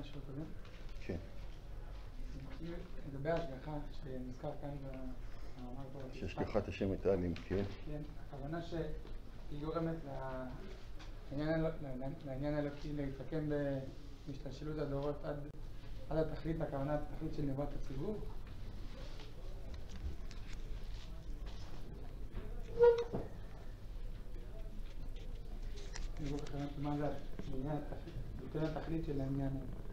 משהו קודם? כן. לגבי ההשגחה שנזכר כאן במאמר פה. שהשגחת השם הייתה עליהם, כן. כן, הכוונה שהיא גורמת לעניין האלו- לעניין האלוקי להתרקם בהשתלשלות הדורות עד התכלית, הכוונה התכלית של נבואת הציבור. לא מה זה נותן התכלית של העניין הזה.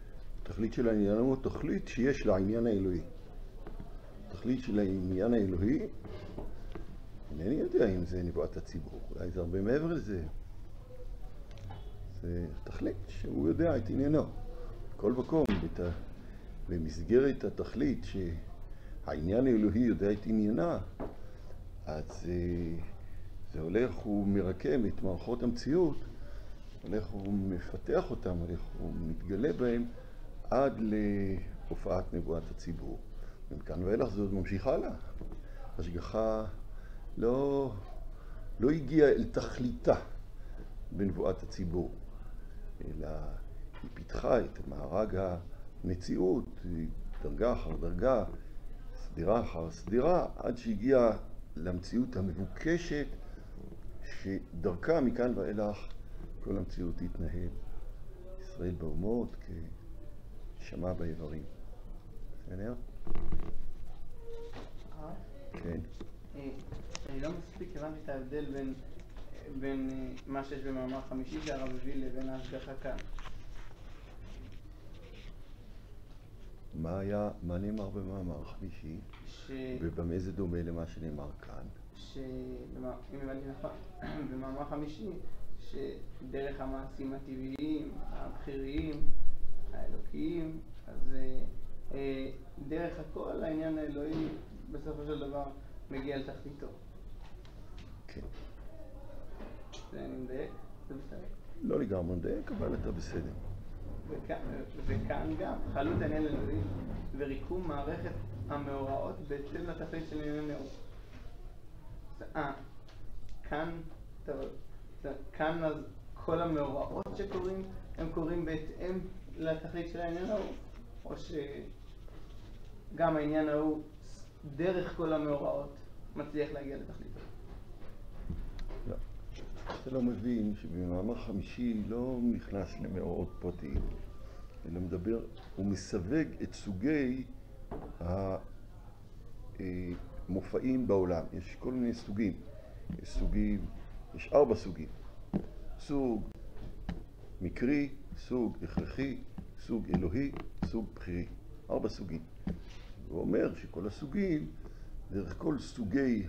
התכלית של העניין הוא תכלית שיש לעניין האלוהי. התכלית של העניין האלוהי, אינני יודע אם זה נבואת הציבור, אולי זה הרבה מעבר לזה. זה תכלית שהוא יודע את עניינו. כל מקום, בת... במסגרת התכלית שהעניין האלוהי יודע את עניינה, אז אה, זה הולך ומרקם את מערכות המציאות, הולך ומפתח אותם, הולך ומתגלה בהם עד להופעת נבואת הציבור. ומכאן ואילך זה עוד ממשיך הלאה. השגחה לא, לא הגיעה אל תכליתה בנבואת הציבור, אלא היא פיתחה את מארג המציאות, דרגה אחר דרגה, סדירה אחר סדירה, עד שהגיעה למציאות המבוקשת, שדרכה מכאן ואילך כל המציאות תתנהל. ישראל באומות כשמע באיברים. בסדר? כן. אה, אני לא מספיק הבנתי את ההבדל בין, בין אה, מה שיש במאמר חמישי שהרב הביא לבין ההשגחה כאן. מה היה, מה נאמר במאמר חמישי, ש... ובמה זה דומה למה שנאמר כאן? ש... אם הבנתי נכון, במאמר חמישי, שדרך המעשים הטבעיים, הבכיריים, האלוקיים, אז אה, אה, דרך הכל העניין האלוהי בסופו של דבר מגיע לתכליתו. כן. זה אני מדייק? זה בסדר. לא לגמרי מדייק, אבל אתה בסדר. וכאן, וכאן גם חלות העניין אלוהי וריקום מערכת המאורעות בהתאם לתכלית של עניין נאור. אה, כאן, טוב, כאן אז כל המאורעות שקורים, הם קורים בהתאם לתכלית של העניין ההוא, או שגם העניין ההוא, דרך כל המאורעות, מצליח להגיע לתכליתו. לא. אתה לא מבין שבמאמר חמישי לא נכנס למאורעות פרטיים, אלא מדבר, הוא מסווג את סוגי המופעים בעולם. יש כל מיני סוגים. יש סוגים, יש ארבע סוגים. סוג מקרי, סוג הכרחי, סוג אלוהי, סוג בכירי. ארבע סוגים. הוא אומר שכל הסוגים, דרך כל סוגי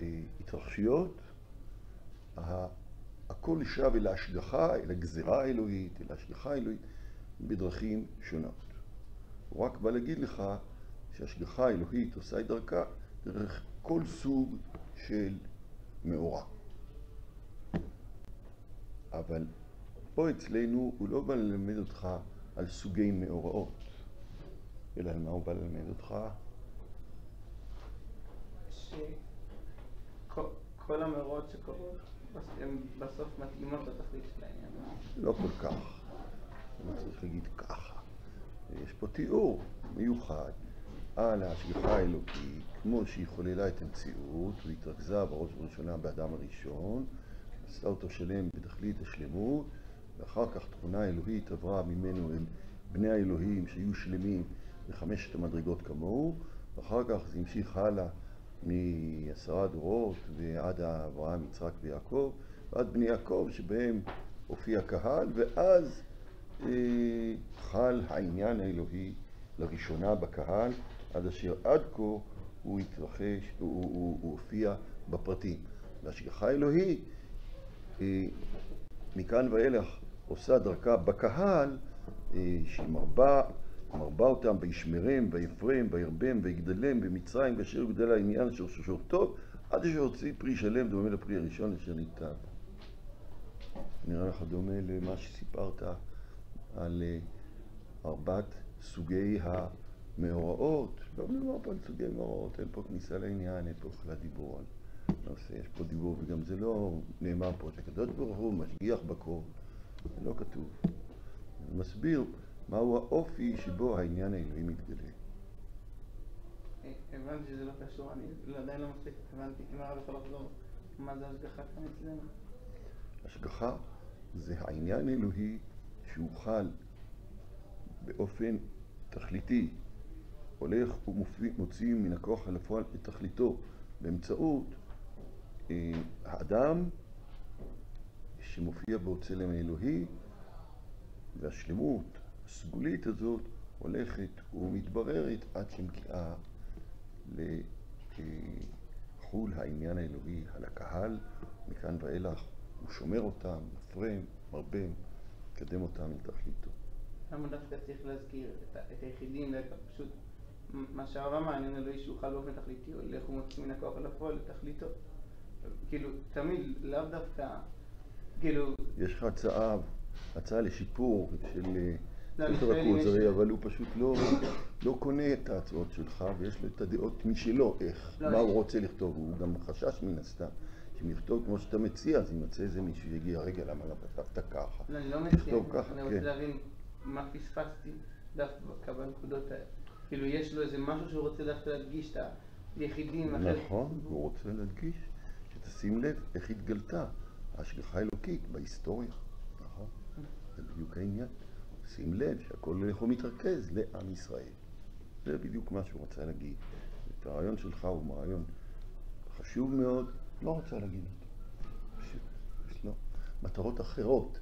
ההתרחשויות, הכל שב אל ההשגחה, אל הגזירה האלוהית, אל ההשגחה האלוהית, בדרכים שונות. הוא רק בא להגיד לך שההשגחה האלוהית עושה את דרכה דרך כל סוג של מאורע. אבל פה אצלנו הוא לא בא ללמד אותך על סוגי מאורעות, אלא על מה הוא בא ללמד אותך? שכל המאורעות שקורות הן בסוף מתאימות לתכלית של העניין. לא כל כך. לא צריך להגיד ככה. יש פה תיאור מיוחד על ההשגחה האלוקית, כמו שהיא חוללה את המציאות והתרכזה בראש ובראשונה באדם הראשון, עשתה אותו שלם בתכלית השלמות, ואחר כך תכונה אלוהית עברה ממנו אל בני האלוהים שהיו שלמים בחמשת המדרגות כמוהו, ואחר כך זה המשיך הלאה מעשרה דורות ועד אברהם, יצחק ויעקב, ועד בני יעקב שבהם הופיע קהל, ואז אה, חל העניין האלוהי לראשונה בקהל, עד אשר עד כה הוא התרחש, הוא, הוא, הוא, הוא הופיע בפרטים. והשגחה האלוהית אה, מכאן ואילך עושה דרכה בקהל, אה, שהיא מרבה, מרבה אותם וישמרם, ויפרם, וירבם, ויגדלם במצרים, ואשר יגדל העניין אשר שור טוב, עד אשר הוציא פרי שלם דומה לפרי הראשון אשר ניתן. נראה לך דומה למה שסיפרת על אה, ארבעת סוגי המאורעות. לא מדובר פה על סוגי מאורעות, אין פה כניסה לעניין, אין פה בכלל דיבור על נושא. יש פה דיבור, וגם זה לא נאמר פה, שהקדוש ברוך הוא משגיח זה לא כתוב. מסביר מהו האופי שבו העניין האלוהי מתגלה. אה, הבנתי שזה לא קשור, אני עדיין לא מספיק הבנתי, אם הרב יכול לחזור, מה זה השגחה כאן אצלנו? השגחה זה העניין האלוהי שהוא חל באופן תכליתי, הולך ומוציא מן הכוח אל הפועל את תכליתו באמצעות אה, האדם שמופיע בו צלם האלוהי והשלמות הסגולית הזאת הולכת ומתבררת עד שמגיעה לחול העניין האלוהי על הקהל, מכאן ואילך הוא שומר אותם, מפרם, מרבם, מקדם אותם לתכליתו. למה דווקא צריך להזכיר את, את היחידים, פשוט מה שהרב אמר, העניין שהוא חל באופן תכליתי, הולך ומוציא מן הכוח אל הפועל לתכליתו. כאילו, תמיד, לאו דווקא, כאילו, יש לך הצעה, הצעה לשיפור של אה, לא, ספר אם יש- הכוזרי, אבל הוא פשוט לא, לא קונה את ההצעות שלך, ויש לו את הדעות משלו, איך, לא, מה הוא רוצה לכתוב. הוא גם חשש מן הסתם, שאם יכתוב כמו שאתה מציע, אז יימצא איזה מישהו שיגיע, רגע, למה לא כתבת ככה? לא, אני לא מציע, אני רוצה כן. להבין מה פספסתי דווקא בנקודות האלה. כאילו, יש לו איזה משהו שהוא רוצה דווקא להדגיש את היחידים, נכון, הוא רוצה להדגיש, שתשים לב איך התגלתה ההשגחה האלוקית בהיסטוריה, נכון? זה בדיוק העניין. שים לב שהכל הולך ומתרכז לעם ישראל. זה בדיוק מה שהוא רצה להגיד. את הרעיון שלך הוא רעיון חשוב מאוד, לא רוצה להגיד אותו. יש לו מטרות אחרות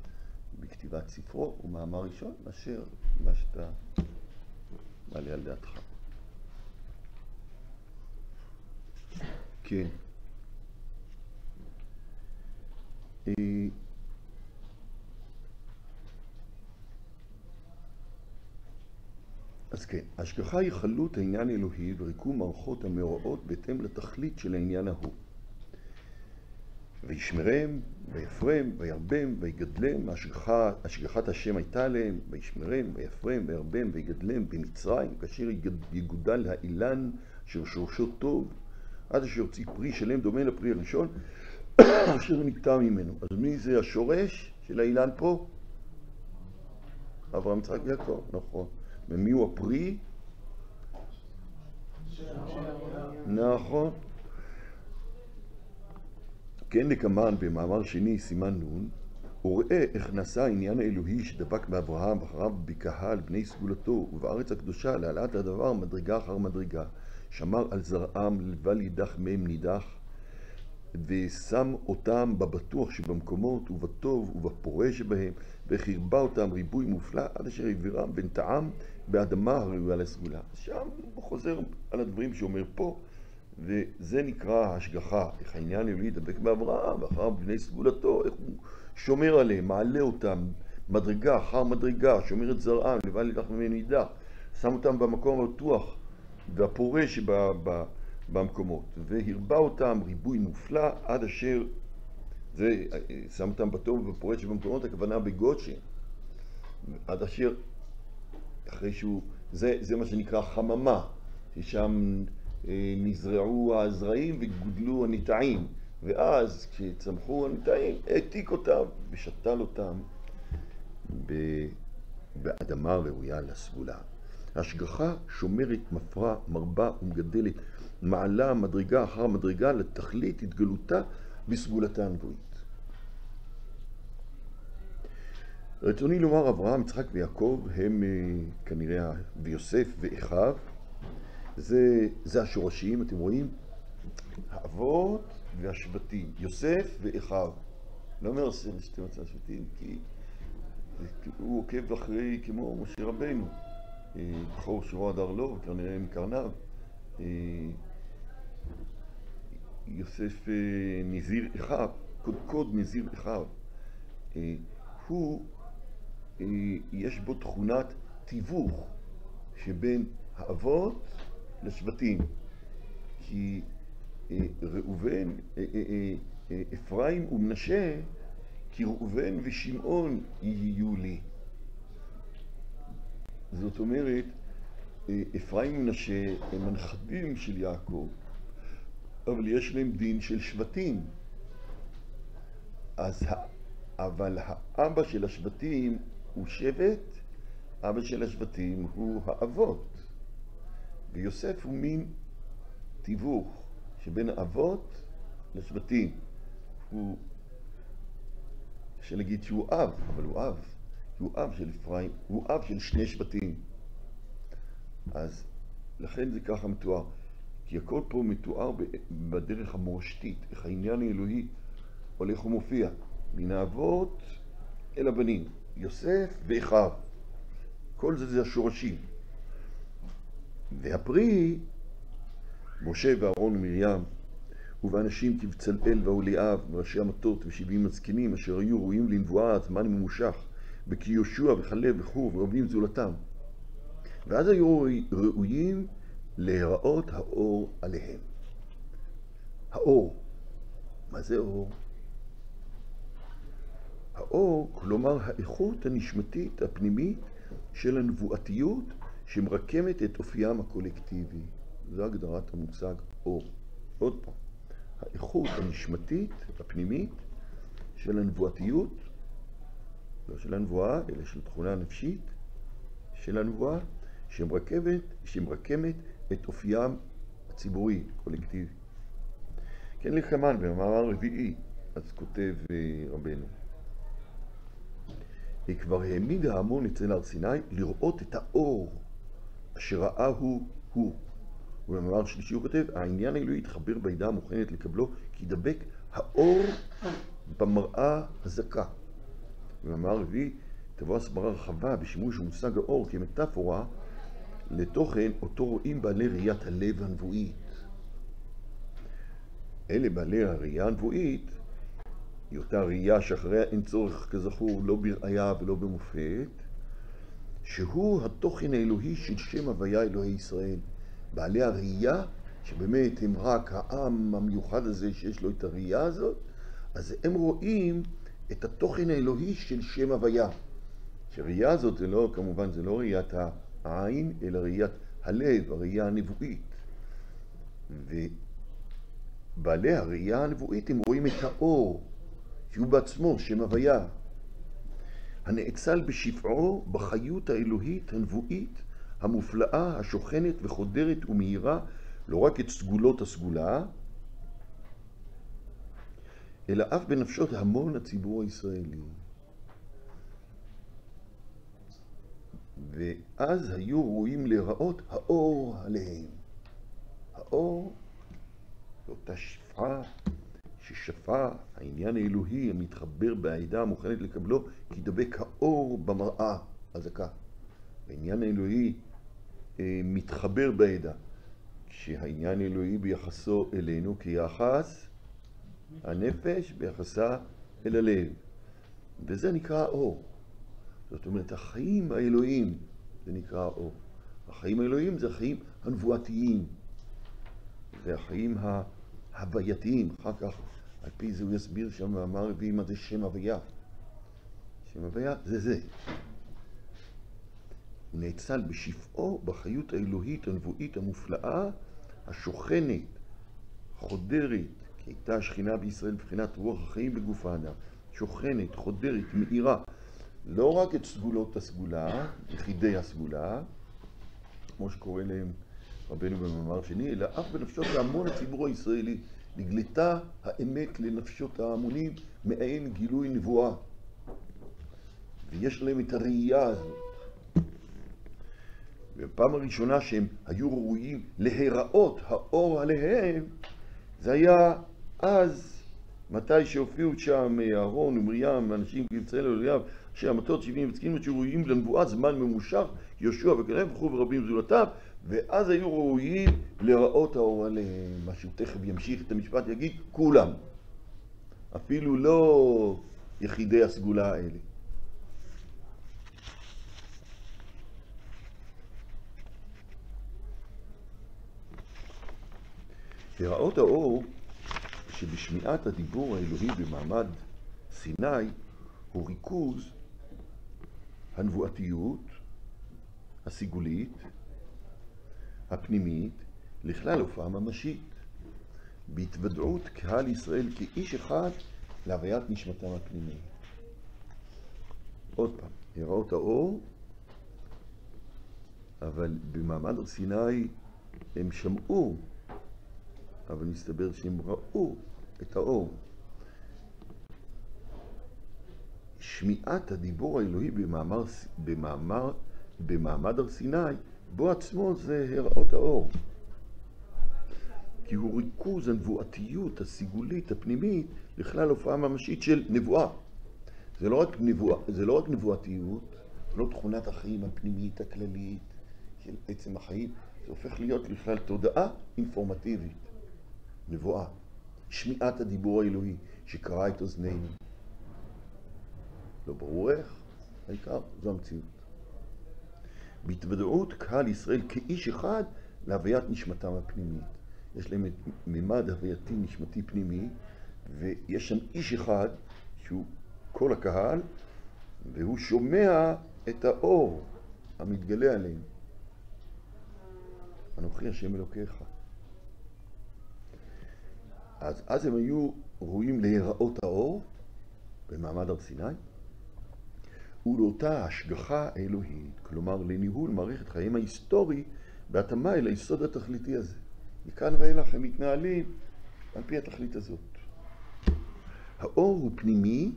בכתיבת ספרו ומאמר ראשון מאשר מה שאתה מעלה על דעתך. כן. אה, אז כן, השגחה היא חלות העניין האלוהי וריקום מערכות המאורעות בהתאם לתכלית של העניין ההוא. וישמרם, ויפרם, וירבם, ויגדלם, השגחה, השגחת השם הייתה עליהם, וישמרם, ויפרם, וירבם, ויגדלם במצרים, כאשר יגודל האילן, אשר שורשו טוב, עד אשר יוציא פרי שלם דומה לפרי הראשון, אשר נקטע ממנו. אז מי זה השורש של האילן פה? אברהם יצחק ויעקב, נכון. ומי הוא הפרי? נכון. כן נקמן במאמר שני, סימן נ', וראה איך נעשה העניין האלוהי שדבק באברהם ואחריו בקהל בני סגולתו ובארץ הקדושה להעלאת הדבר מדרגה אחר מדרגה, שמר על זרעם לבל יידח מהם נידח, ושם אותם בבטוח שבמקומות ובטוב ובפורה שבהם, וחירבה אותם ריבוי מופלא עד אשר העבירם בין טעם באדמה הראויה לסגולה. שם הוא חוזר על הדברים שאומר פה, וזה נקרא השגחה, איך העניין אלוהי דבק באברהם, ואחריו בני סגולתו, איך הוא שומר עליהם, מעלה אותם, מדרגה אחר מדרגה, שומר את זרעם, לבל ילך ממנו יידח, שם אותם במקום הבטוח והפורה שבמקומות, והרבה אותם ריבוי מופלא עד אשר, זה שם אותם בטוב ובפורה שבמקומות, הכוונה בגושן, עד אשר, אחרי שהוא, זה, זה מה שנקרא חממה, ששם אה, נזרעו הזרעים וגודלו הנטעים, ואז כשצמחו הנטעים, העתיק אותם ושתל אותם ב- באדמה ראויה לסגולה. ההשגחה שומרת, מפרה, מרבה ומגדלת, מעלה מדרגה אחר מדרגה לתכלית התגלותה בסגולתה הנבואית. רצוני לומר, אברהם, יצחק ויעקב הם אה, כנראה, ויוסף ואחיו, זה, זה השורשים, אתם רואים? האבות והשבטים, יוסף ואחיו. לא אומר שתי מצא שבטים, כי הוא עוקב אחרי כמו משה רבנו, אה, בכור שורו הדר לו, וכנראה מקרניו. יוסף אה, נזיר אחיו, קודקוד נזיר אחיו. אה, הוא, אה, יש בו תכונת תיווך שבין האבות לשבטים. כי ראובן, אפרים ומנשה, כי ראובן ושמעון יהיו לי. זאת אומרת, אפרים ומנשה הם הנכדים של יעקב, אבל יש להם דין של שבטים. אז, אבל האבא של השבטים הוא שבט, אבא של השבטים הוא האבות, ויוסף הוא מין תיווך שבין האבות לשבטים. הוא, להגיד שהוא אב, אבל הוא אב. הוא אב של אפרים, הוא אב של שני שבטים. אז לכן זה ככה מתואר. כי הכל פה מתואר בדרך המורשתית, איך העניין האלוהי הולך ומופיע. מן האבות אל הבנים, יוסף ואחיו. כל זה זה השורשים. והפרי, משה ואהרון ומרים, ובאנשים כבצלאל ואוליאב, וראשי המטות ושבעים הזקנים, אשר היו ראויים לנבואה זמן ממושך, וכי יהושע וכלב וכו' ורבים זולתם. ואז היו ראויים להיראות האור עליהם. האור, מה זה אור? האור, כלומר האיכות הנשמתית הפנימית של הנבואתיות שמרקמת את אופיים הקולקטיבי. זו הגדרת המושג אור. עוד פעם, האיכות הנשמתית הפנימית של הנבואתיות, לא של הנבואה, אלא של תכונה נפשית של הנבואה, שמרקמת, שמרקמת את אופיים הציבורי, קולקטיבי. כן לחמן במאמר רביעי, אז כותב אה, רבנו. כבר העמיד ההמון אצל הר סיני לראות את האור אשר ראה הוא הוא. ובמאמר שלישי הוא כותב, העניין האלוהי התחבר בעדה המוכנת לקבלו, כי ידבק האור במראה הזכה. במאמר רביעי תבוא הסברה רחבה בשימוש במושג האור כמטאפורה לתוכן אותו רואים בעלי ראיית הלב הנבואית. אלה בעלי הראייה הנבואית, היא אותה ראייה שאחריה אין צורך כזכור לא בראייה ולא במופת, שהוא התוכן האלוהי של שם הוויה אלוהי ישראל. בעלי הראייה, שבאמת הם רק העם המיוחד הזה שיש לו את הראייה הזאת, אז הם רואים את התוכן האלוהי של שם הוויה. שראייה הזאת זה לא, כמובן, זה לא ראיית העין, אלא ראיית הלב, הראייה הנבואית. ובעלי הראייה הנבואית הם רואים את האור, שהוא בעצמו שם הוויה, הנאצל בשפעו בחיות האלוהית הנבואית המופלאה, השוכנת וחודרת ומאירה לא רק את סגולות הסגולה, אלא אף בנפשות המון הציבור הישראלי. ואז היו ראויים להיראות האור עליהם. האור, אותה שפעה ששפע העניין האלוהי המתחבר בעדה המוכנת לקבלו, כי דבק האור במראה הזכה. העניין האלוהי אה, מתחבר בעדה. כשהעניין האלוהי ביחסו אלינו כיחס הנפש ביחסה אל הלב. וזה נקרא אור. זאת אומרת, החיים האלוהים זה נקרא אור. החיים האלוהים זה החיים הנבואתיים. זה החיים ההווייתיים. אחר כך, על פי זה הוא יסביר שם מאמר רביעי מה זה שם הוויה. שם הוויה זה זה. הוא נאצל בשפעו בחיות האלוהית הנבואית המופלאה, השוכנת, חודרת, כי הייתה השכינה בישראל מבחינת רוח החיים בגוף האדם, שוכנת, חודרת, מאירה, לא רק את סגולות הסגולה, יחידי הסגולה, כמו שקורא להם רבנו במאמר שני, אלא אף בנפשות ההמון הציבור הישראלי. נגלתה האמת לנפשות ההמונים מעין גילוי נבואה. ויש להם את הראייה הזאת. והפעם הראשונה שהם היו ראויים להיראות האור עליהם, זה היה אז, מתי שהופיעו שם אהרון ומרים, אנשים כבצלאל ואליאב, שהמטות שבעים וזקנים שהיו ראויים לנבואה זמן ממושך, יהושע וכלב וכו' ורבים זולתיו, ואז היו ראויים לראות האור עליהם, מה שהוא תכף ימשיך את המשפט, יגיד כולם, אפילו לא יחידי הסגולה האלה. לראות האור שבשמיעת הדיבור האלוהי במעמד סיני הוא ריכוז הנבואתיות הסיגולית הפנימית לכלל הופעה ממשית, בהתוודעות קהל ישראל כאיש אחד להוויית נשמתם הפנימית. עוד פעם, הראות האור, אבל במעמד הר סיני הם שמעו, אבל מסתבר שהם ראו את האור. שמיעת הדיבור האלוהי במאמר, במאמר, במעמד הר סיני, בו עצמו זה הראות האור. כי הוא ריכוז הנבואתיות הסיגולית הפנימית לכלל הופעה ממשית של נבואה. זה לא רק, נבואה, זה לא רק נבואתיות, לא תכונת החיים הפנימית הכללית של עצם החיים, זה הופך להיות לכלל תודעה אינפורמטיבית, נבואה, שמיעת הדיבור האלוהי שקרא את אוזנינו. לא ברור איך, העיקר זו המציאות. בהתוודעות קהל ישראל כאיש אחד להוויית נשמתם הפנימית. יש להם את מימד הווייתי נשמתי פנימי, ויש שם איש אחד שהוא כל הקהל, והוא שומע את האור המתגלה עליהם. אנוכי השם אלוקיך. אז אז הם היו ראויים להיראות האור במעמד הר סיני, ולאותה השגחה האלוהית, כלומר לניהול מערכת חיים ההיסטורי בהתאמה אל היסוד התכליתי הזה. מכאן ואילך הם מתנהלים על פי התכלית הזאת. האור הוא פנימי,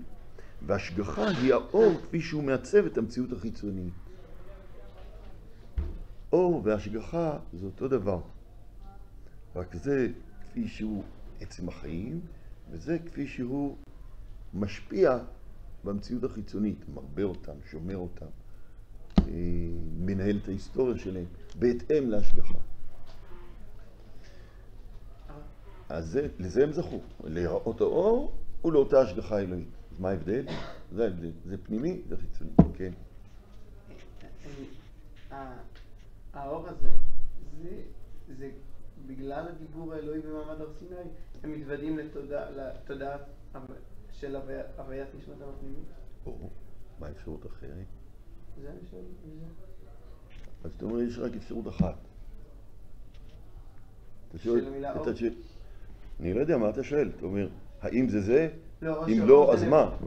והשגחה היא האור כפי שהוא מעצב את המציאות החיצונית. אור והשגחה זה אותו דבר, רק זה כפי שהוא עצם החיים, וזה כפי שהוא משפיע במציאות החיצונית, מרבה אותם, שומר אותם, אה, מנהל את ההיסטוריה שלהם, בהתאם להשגחה. אז זה, לזה הם זכו, להיראות האור ולאותה השגחה אלוהית. אז מה ההבדל? זה ההבדל. זה פנימי, זה חיצוני, כן. האור הזה, זה, זה בגלל הדיבור האלוהי במעמד הר סיני, הם מתוודעים לתודעה של הוויית נשמתם הפנימית? או, מה האפשרות אחרת? זה אני שואל. אז אתה אומר, יש רק אפשרות אחת. של המילה אור? אני לא יודע מה אתה שואל. אתה אומר, האם זה זה? לא, אם לא, אז מה?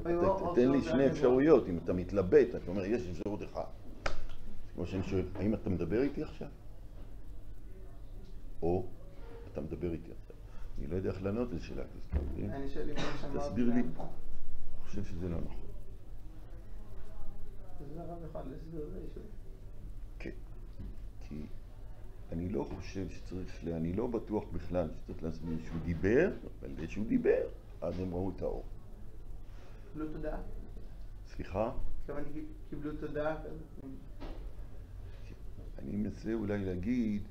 תן לי שני אפשרויות. אם אתה מתלבט, אתה אומר, יש אפשרות אחת. כמו שאני שואל, האם אתה מדבר איתי עכשיו? או אתה מדבר איתי עכשיו. אני לא יודע איך לענות על שאלה כזאת. אני שואל אם אמרת... תסביר לי. אני חושב שזה לא נכון. זה את זה, כן. כי אני לא חושב שצריך, אני לא בטוח בכלל שצריך להסביר שהוא דיבר, אבל שהוא דיבר, אז הם ראו את האור. קיבלו תודעה. סליחה? קיבלו תודעה. אני מנסה אולי להגיד,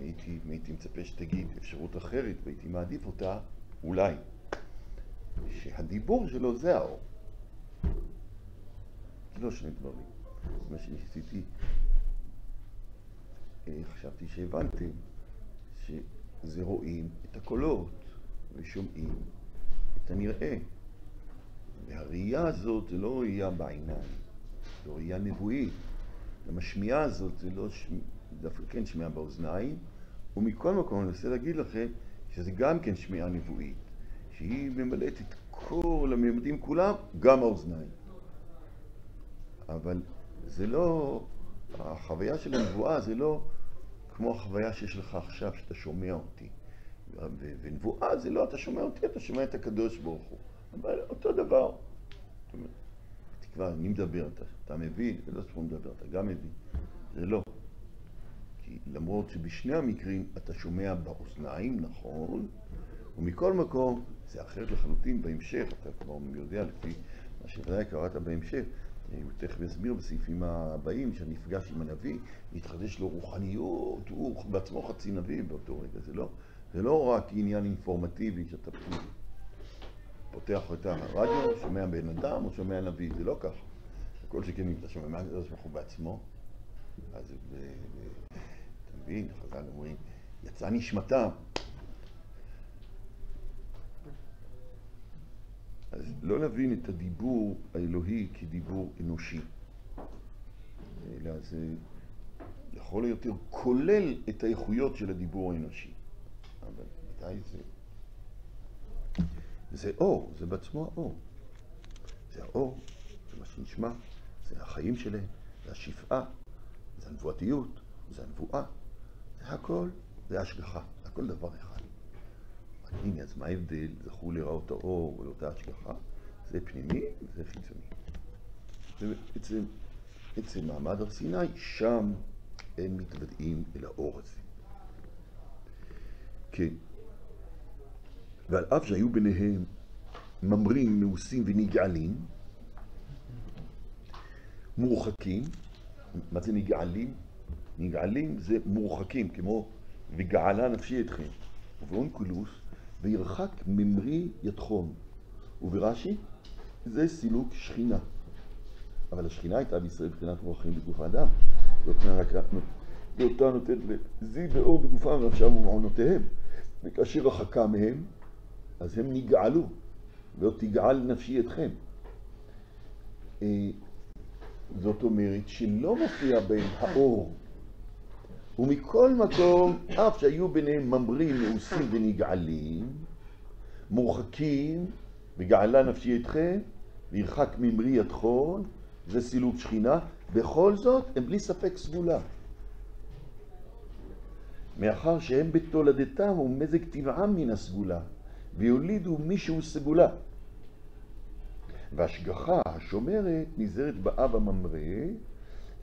הייתי, הייתי מצפה שתגיד אפשרות אחרת והייתי מעדיף אותה, אולי, שהדיבור שלו זה האור. לא שני דברים. מה שניסיתי חשבתי שהבנתם שזה רואים את הקולות ושומעים את הנראה. והראייה הזאת זה לא ראייה בעיניים, זו ראייה נבואית. המשמיעה הזאת זה לא שמ... דווקא כן שמיעה באוזניים, ומכל מקום אני רוצה להגיד לכם שזה גם כן שמיעה נבואית, שהיא ממלאת את כל הממדים כולם, גם האוזניים. אבל זה לא, החוויה של הנבואה זה לא כמו החוויה שיש לך עכשיו, שאתה שומע אותי. ונבואה זה לא אתה שומע אותי, אתה שומע את הקדוש ברוך הוא. אבל אותו דבר. תקווה, אני מדבר, אתה, אתה מבין, זה לא שהוא מדבר, אתה גם מבין. זה לא. למרות שבשני המקרים אתה שומע באוזניים, נכון, ומכל מקום זה אחרת לחלוטין בהמשך, אתה כבר יודע לפי מה שוודאי קראת בהמשך, הוא תכף יסביר בסעיפים הבאים, שהנפגש עם הנביא, מתחדש לו רוחניות, הוא בעצמו חצי נביא באותו רגע. זה לא, זה לא רק עניין אינפורמטיבי שאתה פותח את הרדיו, שומע בן אדם או שומע נביא, זה לא ככה. כל שכן אם אתה שומע מה זה ברוך בעצמו, אז מבין, חז"ל אומרים, יצאה נשמתה. אז לא להבין את הדיבור האלוהי כדיבור אנושי, אלא זה לכל היותר כולל את האיכויות של הדיבור האנושי. אבל מתי זה? זה אור, זה בעצמו האור. זה האור זה מה שנשמע, זה החיים שלהם, זה השפעה, זה הנבואתיות, זה הנבואה, הכל, זה השגחה, הכל דבר אחד. הנה, אז מה ההבדל? זכו לראות האור ולאותה השגחה? זה פנימי, זה חיצוני. ובעצם, אצל מעמד הר סיני, שם הם מתוודעים אל האור הזה. כן. ועל אף שהיו ביניהם ממרים, מאוסים ונגעלים, מורחקים, מה זה נגעלים? נגעלים זה מורחקים, כמו וגעלה נפשי אתכם. ובאונקולוס, וירחק ממרי יתחום. וברש"י, זה סילוק שכינה. אבל השכינה הייתה בישראל מבחינת מורחים בגוף האדם. ואותה נותנת לזי ואור בגופם ונפשם ומעונותיהם. וכאשר רחקה מהם, אז הם נגעלו. לא תגעל נפשי אתכם. אה, זאת אומרת שלא מופיע בהם האור. ומכל מקום, אף שהיו ביניהם ממרים, מאוסים ונגעלים, מורחקים, וגעלה נפשי אתכם, וירחק ממרי יתחון, זה סילוק שכינה, בכל זאת הם בלי ספק סגולה. מאחר שהם בתולדתם ומזג טבעם מן הסגולה, ויולידו מישהו סגולה. והשגחה השומרת נזהרת באב הממרא,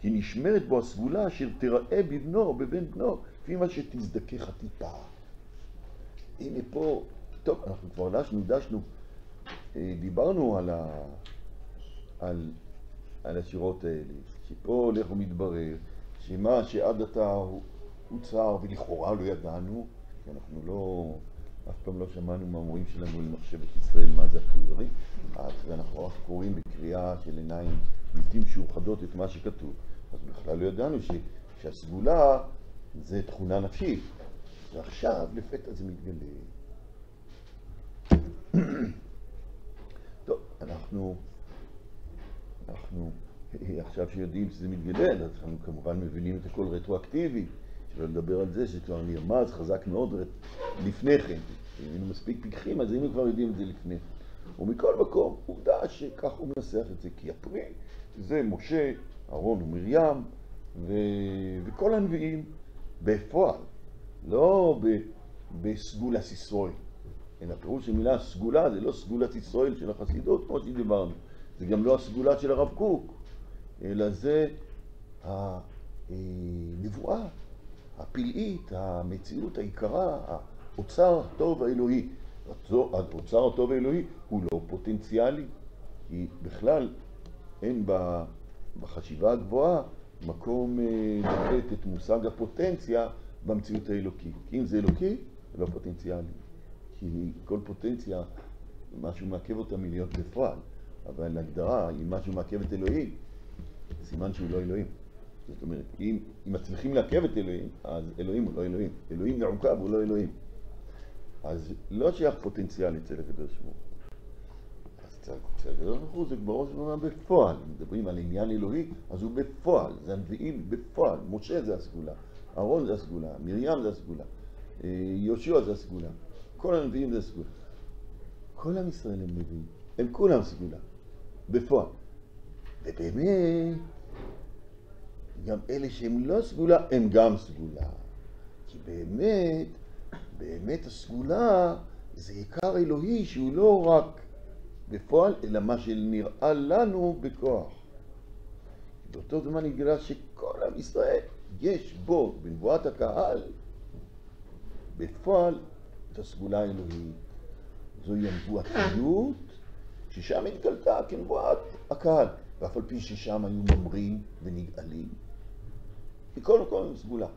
כי נשמרת בו הסגולה אשר תראה בבנו או בבן בנו, לפי מה שתזדכך הטיפה. הנה פה, טוב, אנחנו כבר דשנו, דשנו, אה, דיברנו על, ה, על, על השירות האלה, שפה הולך ומתברר שמה שעד עתה הוא הוצהר ולכאורה לא ידענו, כי אנחנו לא, אף פעם לא שמענו מהמורים שלנו למחשבת ישראל מה זה הכוזרי, אז אנחנו רק קוראים בקריאה של עיניים בלתי משוחדות את מה שכתוב. אז בכלל לא ידענו ש, שהסגולה זה תכונה נפשית, ועכשיו לפתע זה מתגלה. טוב, אנחנו, אנחנו עכשיו שיודעים שזה מתגלה, אז אנחנו כמובן מבינים את הכל רטרואקטיבי, שלא לדבר על זה שכבר נרמז חזק מאוד לפני כן. אם היינו מספיק פיקחים, אז היינו כבר יודעים את זה לפני כן. ומכל מקום, עובדה שכך הוא מנסח את זה, כי הפרי זה משה, אהרון ומרים ו... וכל הנביאים בפועל, לא ב... בסגולת ישראל. אין הפירוש של מילה סגולה זה לא סגולת ישראל של החסידות, כמו שדיברנו. זה גם לא הסגולה של הרב קוק, אלא זה הנבואה הפלאית, המציאות היקרה, האוצר הטוב האלוהי. האוצר הטוב האלוהי הוא לא פוטנציאלי, כי בכלל אין בחשיבה הגבוהה מקום אה, לתת את מושג הפוטנציה במציאות האלוקית. כי אם זה אלוקי, זה לא פוטנציאלי. כי כל פוטנציה, משהו מעכב אותה מלהיות בפועל. אבל להגדרה, אם משהו מעכב את אלוהים, סימן שהוא לא אלוהים. זאת אומרת, אם, אם מצליחים לעכב את אלוהים, אז אלוהים הוא לא אלוהים. אלוהים מעוכב הוא לא אלוהים. אז לא שייך פוטנציאל אצל הקדוש ברוך אז אצל הקדוש ברוך הוא זה בראש ובראשונה בפועל. מדברים על עניין אלוהי, אז הוא בפועל. זה הנביאים בפועל. משה זה הסגולה, אהרון זה הסגולה, מרים זה הסגולה, אה, יהושע זה הסגולה. כל הנביאים זה הסגולה. כל עם ישראל הם נביאים. הם כולם סגולה. בפועל. ובאמת, גם אלה שהם לא סגולה, הם גם סגולה. כי באמת, באמת הסגולה זה עיקר אלוהי שהוא לא רק בפועל, אלא מה שנראה לנו בכוח. באותו זמן נגלה שכל עם ישראל, יש בו, בנבואת הקהל, בפועל, את הסגולה האלוהית. זוהי הנבואתיות, ששם התגלתה כנבואת הקהל, ואף על פי ששם היו ממרים ונגאלים. מכל מקום סגולה.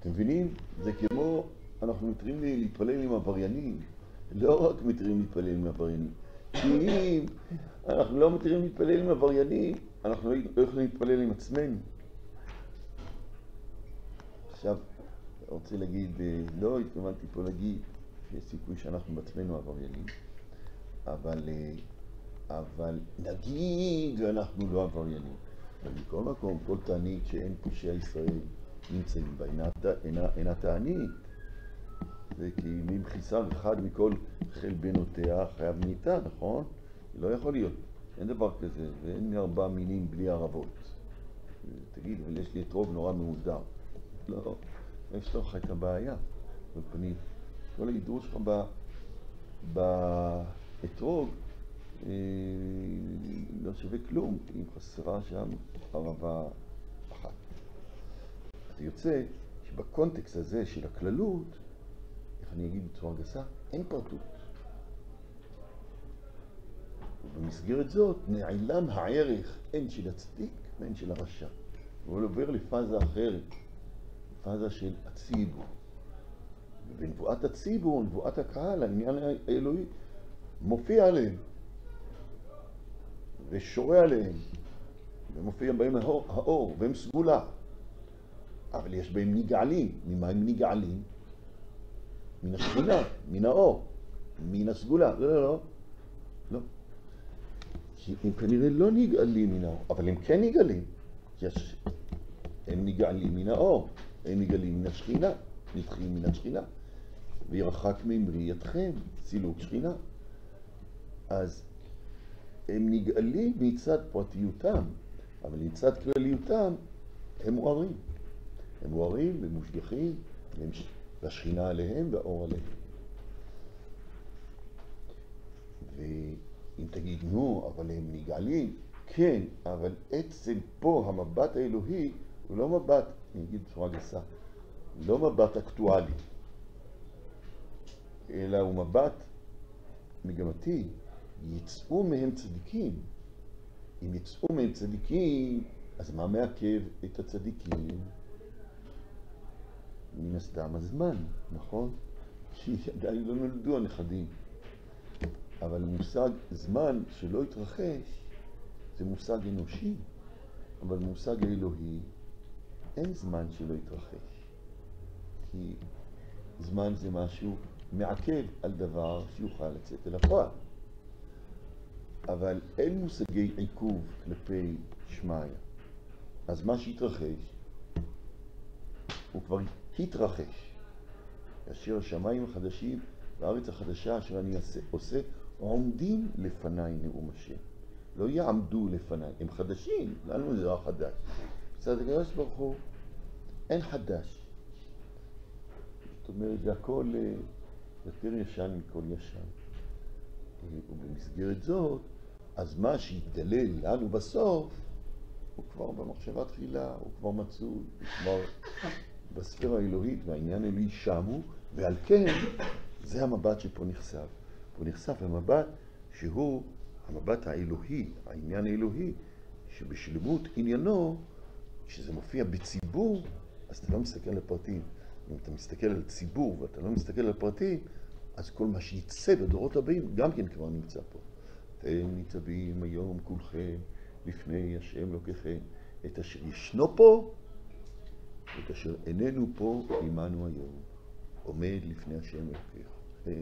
אתם מבינים? זה כמו, אנחנו מתירים להתפלל עם עבריינים, לא רק מתירים להתפלל עם עבריינים. כי אם אנחנו לא מתירים להתפלל עם עבריינים, אנחנו לא יכולים להתפלל עם עצמנו. עכשיו, אני רוצה להגיד, לא התכוונתי פה להגיד שיש סיכוי שאנחנו בעצמנו עבריינים, אבל, אבל נגיד ואנחנו לא עבריינים. אבל מכל מקום, כל תענית שאין פושעי ישראל נמצאים בה, אינה, אינה, אינה תענית. כי ממחיסם אחד מכל חיל בנותיה חייב מיתה, נכון? לא יכול להיות. אין דבר כזה, ואין ארבע מינים בלי ערבות. תגיד, אבל יש לי אתרוג נורא מהודר. לא, יש לך את הבעיה בפנים. כל ההידור שלך באתרוג אה, לא שווה כלום אם חסרה שם ערבה אחת. אז יוצא שבקונטקסט הזה של הכללות, אני אגיד בצורה גסה, אין פרטות. ובמסגרת זאת נעלם הערך הן של הצדיק והן של הרשע. והוא עובר לפאזה אחרת, פאזה של הציבור. ובנבואת הציבור, נבואת הקהל, העניין האלוהי מופיע עליהם ושורה עליהם ומופיע בהם האור, האור והם סגולה. אבל יש בהם נגעלים. ממה הם נגעלים? מן השכינה, מן האור, מן הסגולה. לא, לא, לא. לא. כי הם כנראה לא נגאלים מן האור, אבל הם כן נגאלים. יש, הם נגאלים מן האור, הם נגאלים מן השכינה, נדחים מן השכינה. וירחק ממריאתכם, סילוק שכינה. אז הם נגאלים מצד פרטיותם, אבל מצד כלליותם הם מוארים. הם מוארים ומושגחים, והשכינה עליהם והאור עליהם. ואם תגיד, נו, אבל הם נגאלים, כן, אבל עצם פה המבט האלוהי הוא לא מבט, אני אגיד בצורה גסה, לא מבט אקטואלי, אלא הוא מבט מגמתי. יצאו מהם צדיקים. אם יצאו מהם צדיקים, אז מה מעכב את הצדיקים? מן הסתם הזמן, נכון? כי עדיין לא נולדו הנכדים. אבל מושג זמן שלא התרחש זה מושג אנושי, אבל מושג אלוהי אין זמן שלא התרחש. כי זמן זה משהו מעכב על דבר שיוכל לצאת אל הפועל. אבל אין מושגי עיכוב כלפי שמיא. אז מה שהתרחש, הוא כבר התרחש. כאשר השמיים החדשים והארץ החדשה אשר אני עושה, עומדים לפניי נאום השם. לא יעמדו לפניי, הם חדשים, לנו זה לא חדש. מצד הקדוש ברוך הוא, אין חדש. זאת אומרת, זה הכל אה, יותר ישן מכל ישן. ובמסגרת זאת, אז מה שיתגלה לנו בסוף, הוא כבר במחשבה תחילה, הוא כבר מצוי, הוא כבר בספירה האלוהית, והעניין האלוהי שם הוא, ועל כן, זה המבט שפה נחשף. פה נחשף המבט שהוא המבט האלוהי, העניין האלוהי, שבשלמות עניינו, כשזה מופיע בציבור, אז אתה לא מסתכל על הפרטים. אם אתה מסתכל על ציבור ואתה לא מסתכל על פרטים, אז כל מה שיצא בדורות הבאים גם כן כבר נמצא פה. אתם ניצבים היום כולכם לפני השם לוקחם, את אשר ישנו פה ואת אשר איננו פה עמנו היום, עומד לפני השם אה, אה,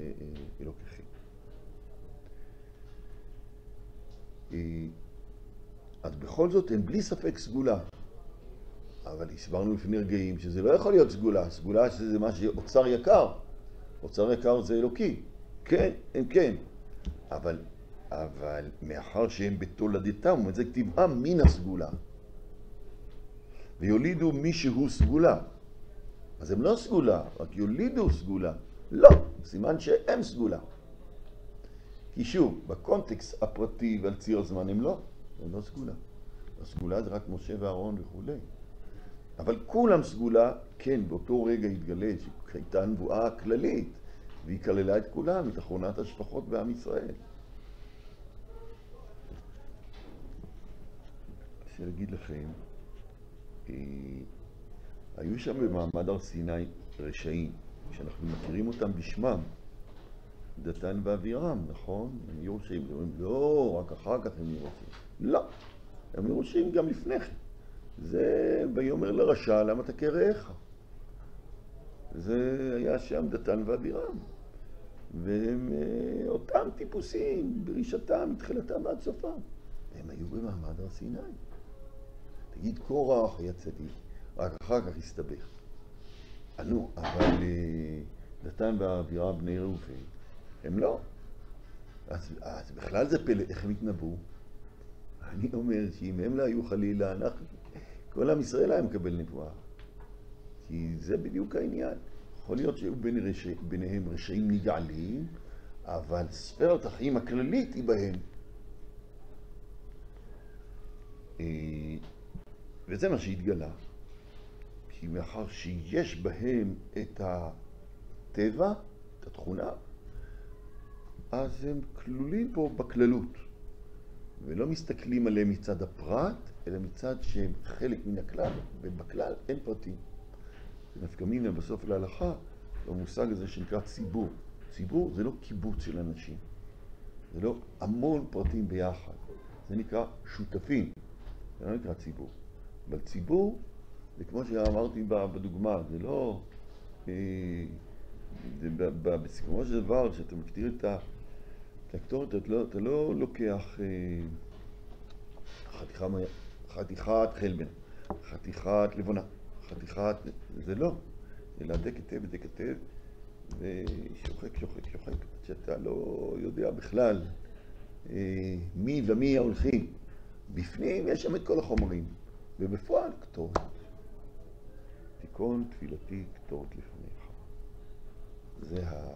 אלוקיכם. אה, אז בכל זאת הן בלי ספק סגולה. אבל הסברנו לפני רגעים שזה לא יכול להיות סגולה, סגולה שזה מה שאוצר יקר. אוצר יקר זה אלוקי. כן, הם כן. אבל אבל מאחר שהם בתולדתם, וזה כתיבם מן הסגולה, ויולידו מישהו סגולה. אז הם לא סגולה, רק יולידו סגולה. לא, סימן שהם סגולה. כי שוב, בקונטקסט הפרטי ועל ציר הזמן הם לא, הם לא סגולה. הסגולה זה רק משה ואהרון וכולי. אבל כולם סגולה, כן, באותו רגע התגלה שהייתה נבואה כללית, והיא כללה את כולם, את אחרונת השפחות בעם ישראל. רוצה להגיד לכם, היו שם במעמד הר סיני רשעים, שאנחנו מכירים אותם בשמם, דתן ואבירם, נכון? הם היו רשעים. אומרים, לא, רק אחר כך הם יהיו רשעים. לא, הם היו רשעים גם לפני כן. זה ויאמר לרשע, למה אתה כרעך? זה היה שם דתן ואבירם. והם אה, אותם טיפוסים, ברישתם, מתחילתם ועד סופם. הם היו במעמד הר סיני. תגיד קורח היה צדיק, רק אחר כך הסתבך. ענו, אבל אה, ואבירה בני ראובן, הם לא. אז, אז בכלל זה פלא, איך הם התנבאו? אני אומר שאם הם לא היו חלילה, אנחנו, כל עם ישראל היה מקבל נבואה. כי זה בדיוק העניין. יכול להיות שהיו בין רשע, ביניהם רשעים נגעלים, אבל ספירת החיים הכללית היא בהם. וזה מה שהתגלה. כי מאחר שיש בהם את הטבע, את התכונה, אז הם כלולים פה בכללות. ולא מסתכלים עליהם מצד הפרט, אלא מצד שהם חלק מן הכלל, ובכלל אין פרטים. ונפקא מינה בסוף להלכה, במושג הזה שנקרא ציבור. ציבור זה לא קיבוץ של אנשים, זה לא המון פרטים ביחד, זה נקרא שותפים, זה לא נקרא ציבור. אבל ציבור, זה כמו שאמרתי בדוגמה, זה לא... אה, זה בסיכומו של דבר, כשאתה מקטיר את הקטורת, אתה, לא, אתה לא לוקח אה, חתיכה, חתיכת חלבן, חתיכת לבונה, חתיכת... זה לא. אלא דק היטב, דק היטב, ושוחק, שוחק, שוחק, עד שאתה לא יודע בכלל אה, מי ומי ההולכים. בפנים יש שם את כל החומרים, ובפועל קטורת. תיקון תפילתי קטורת לפניך. זה, ה...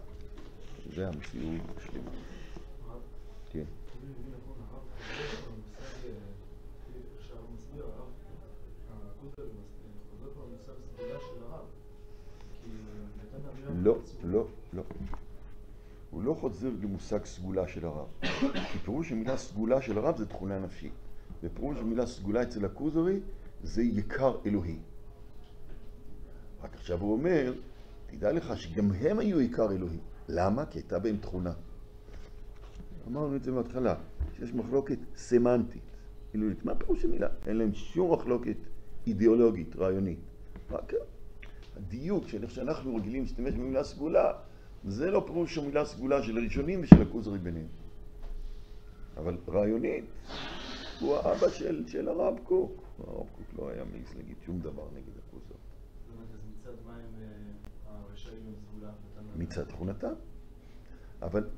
זה המציאות השלמה. כן. לא, לא, לא. הוא לא חוזר למושג סגולה של הרב. כי פירוש המילה סגולה של הרב זה תכונה נפשית. ופירוש המילה סגולה אצל הכוזרי זה יקר אלוהי. רק עכשיו הוא אומר, תדע לך שגם הם היו יקר אלוהי. למה? כי הייתה בהם תכונה. אמרנו את זה מההתחלה, שיש מחלוקת סמנטית. אלוהית. מה פירוש המילה? אין להם שום מחלוקת אידיאולוגית, רעיונית. רק הדיוק של איך שאנחנו רגילים להשתמש במילה סגולה, זה לא פירוש המילה סגולה של הראשונים ושל הכוזרי ביניהם. אבל רעיונית, הוא האבא של, של הרב קוק. הרב קוק לא היה מעז להגיד שום דבר נגד הכוזר. מצד מה הם אה, הרשעים הם סגולה? מצד תכונתם. אבל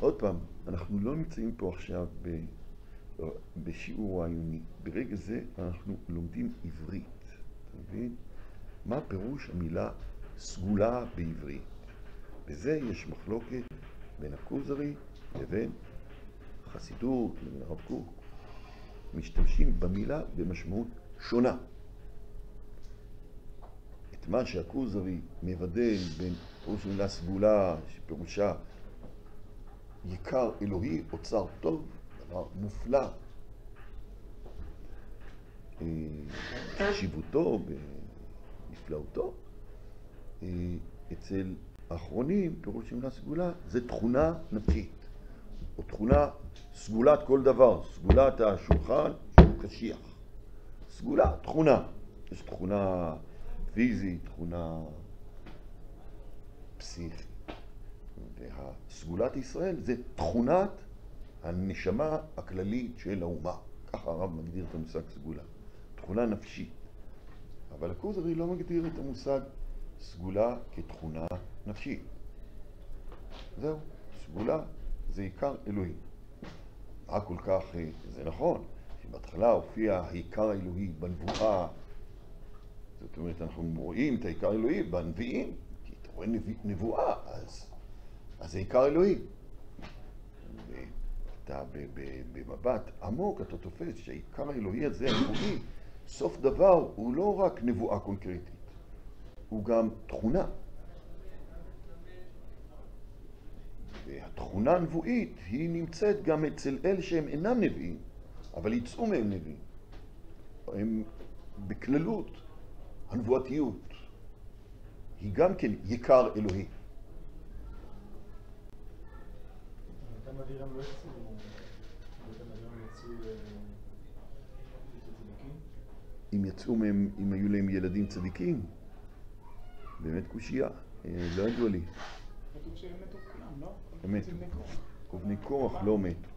עוד פעם, אנחנו לא נמצאים פה עכשיו ב, בשיעור רעיוני. ברגע זה אנחנו לומדים עברית, אתה מבין? מה פירוש המילה סגולה בעברית. בזה יש מחלוקת בין הכוזרי לבין חסידות, לבין הרב קוק. משתמשים במילה במשמעות שונה. את מה שהכוזרי מבדל בין פירוש המילה סגולה, שפירושה יקר אלוהי, אוצר טוב, דבר מופלא, אה, חשיבותו, נפלאותו. אה, אצל האחרונים, פירוש המילה סגולה, זה תכונה נפשית, או תכונה סגולת כל דבר, סגולת השולחן שהוא קשיח. סגולה, תכונה. יש תכונה פיזית, תכונה פסיכית. והסגולת ישראל זה תכונת הנשמה הכללית של האומה. ככה הרב מגדיר את המושג סגולה. תכונה נפשית. אבל הכוזרי לא מגדיר את המושג סגולה כתכונה נפשית. זהו, סגולה זה עיקר אלוהי. מה כל כך, אה, זה נכון, שבהתחלה הופיע העיקר האלוהי בנבואה, זאת אומרת, אנחנו רואים את העיקר האלוהי בנביאים, כי אתה רואה נבואה, אז, זה עיקר אלוהי. ואתה במבט עמוק, אתה תופס שהעיקר האלוהי הזה, הנבואי, סוף דבר הוא לא רק נבואה קונקרטית, הוא גם תכונה. והתכונה הנבואית היא נמצאת גם אצל אלה שהם אינם נביאים, אבל יצאו מהם נביאים. הם בכללות, הנבואתיות היא גם כן יקר אלוהי. אם יצאו מהם, אם היו להם ילדים צדיקים, באמת קושייה, אה, לא ידוע לי. כתוב שהם מתו? הם מתו. ובני קורח לא מתו.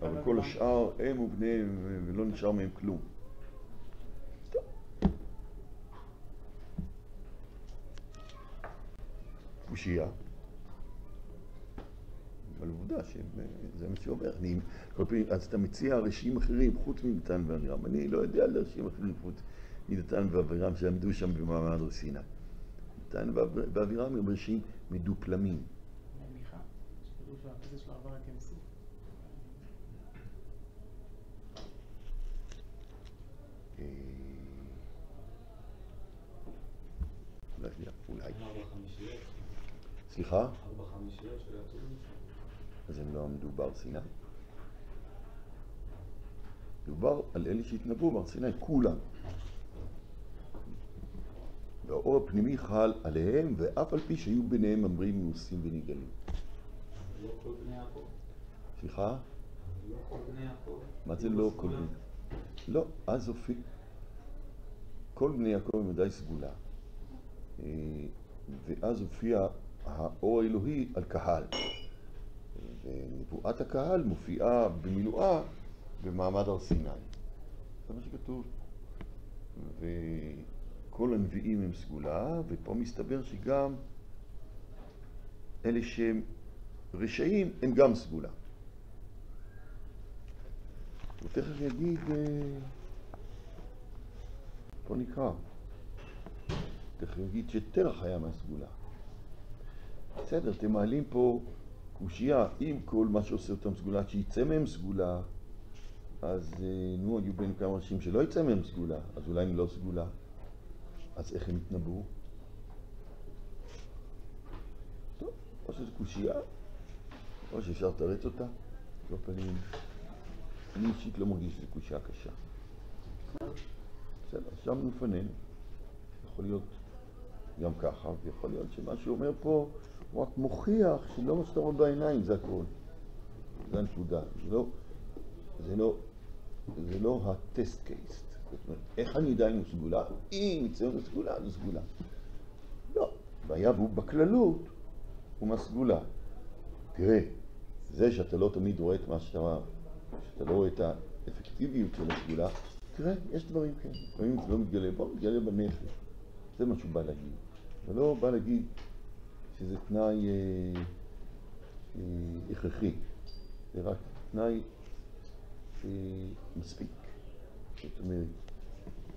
אבל כל השאר הם ובניהם, ולא נשאר מהם כלום. קושייה. אבל עובדה שזה מה שאומר. אני, אז אתה מציע ראשים אחרים חוץ מדתן ואבירם. אני לא יודע על ראשים אחרים חוץ מדתן ואבירם שעמדו שם במעמד הר סיני. דתן ואבירם הם ראשים מדופלמים. הכסף שלו עבר כנשיא. אה, אולי, סליחה? ארבע חמישיות של יצאו אז הם לא עמדו בהר סיני. דובר על אלה שהתנבאו בהר סיני, כולם. והאור הפנימי חל עליהם, ואף על פי שהיו ביניהם ממרים מנוסים ונגאלים. לא כל בני יעקב. סליחה? לא כל בני יעקב. מה זה לא כל בני? לא, אז הופיע. כל בני יעקב הם ודאי סגולה. אה, ואז הופיע האור האלוהי על קהל. ונבואת הקהל מופיעה במילואה במעמד הר סיני. זה מה שכתוב. וכל הנביאים הם סגולה, ופה מסתבר שגם אלה שהם רשעים הם גם סגולה. ותכף יגיד, אה, פה נקרא, תכף יגיד שתרח היה מהסגולה. בסדר, אתם מעלים פה קושייה, אם כל מה שעושה אותם סגולה, שיצא מהם סגולה, אז אה, נו, היו בין כמה אנשים שלא יצא מהם סגולה, אז אולי הם לא סגולה. אז איך הם התנבאו? טוב, או שזו קושייה, או שאפשר לתרץ אותה. לא פנים, אני אישית לא מרגיש שזו קושייה קשה. בסדר, שם לפנינו. יכול להיות גם ככה, ויכול להיות שמה שהוא אומר פה הוא רק מוכיח שלא מה שאתה רואה בעיניים זה הכל. זה הנקודה. זה לא, זה לא, זה לא הטסט קייסט. זאת אומרת, איך אני אדע אם הוא סגולה? אם יצא לו סגולה, זו סגולה. לא. והיה והוא בכללות, הוא מהסגולה. תראה, זה שאתה לא תמיד רואה את מה שאתה, שאתה לא רואה את האפקטיביות של הסגולה, תראה, יש דברים כאלה. לפעמים זה לא מתגלה, בוא מתגלה בנפש. זה מה שהוא בא להגיד. זה לא בא להגיד שזה תנאי אה, אה, הכרחי, זה רק תנאי אה, מספיק. זאת אומרת,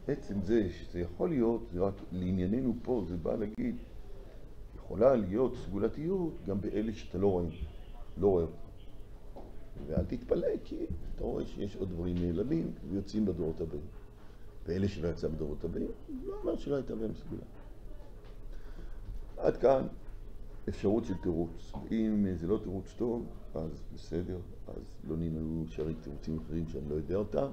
עצם זה שזה יכול להיות, זה רק לענייננו פה, זה בא להגיד, יכולה להיות סגולתיות גם באלה שאתה לא רואה, לא רואה אותם. ואל תתפלא, כי אתה רואה שיש עוד דברים נעלמים ויוצאים בדורות הבאים. ואלה שלא יצא בדורות הבאים, לא אומר שלא הייתה בהם סגולה. עד כאן אפשרות של תירוץ. אם זה לא תירוץ טוב, אז בסדר, אז לא נמנעו שארי תירוצים אחרים שאני לא יודע אותם,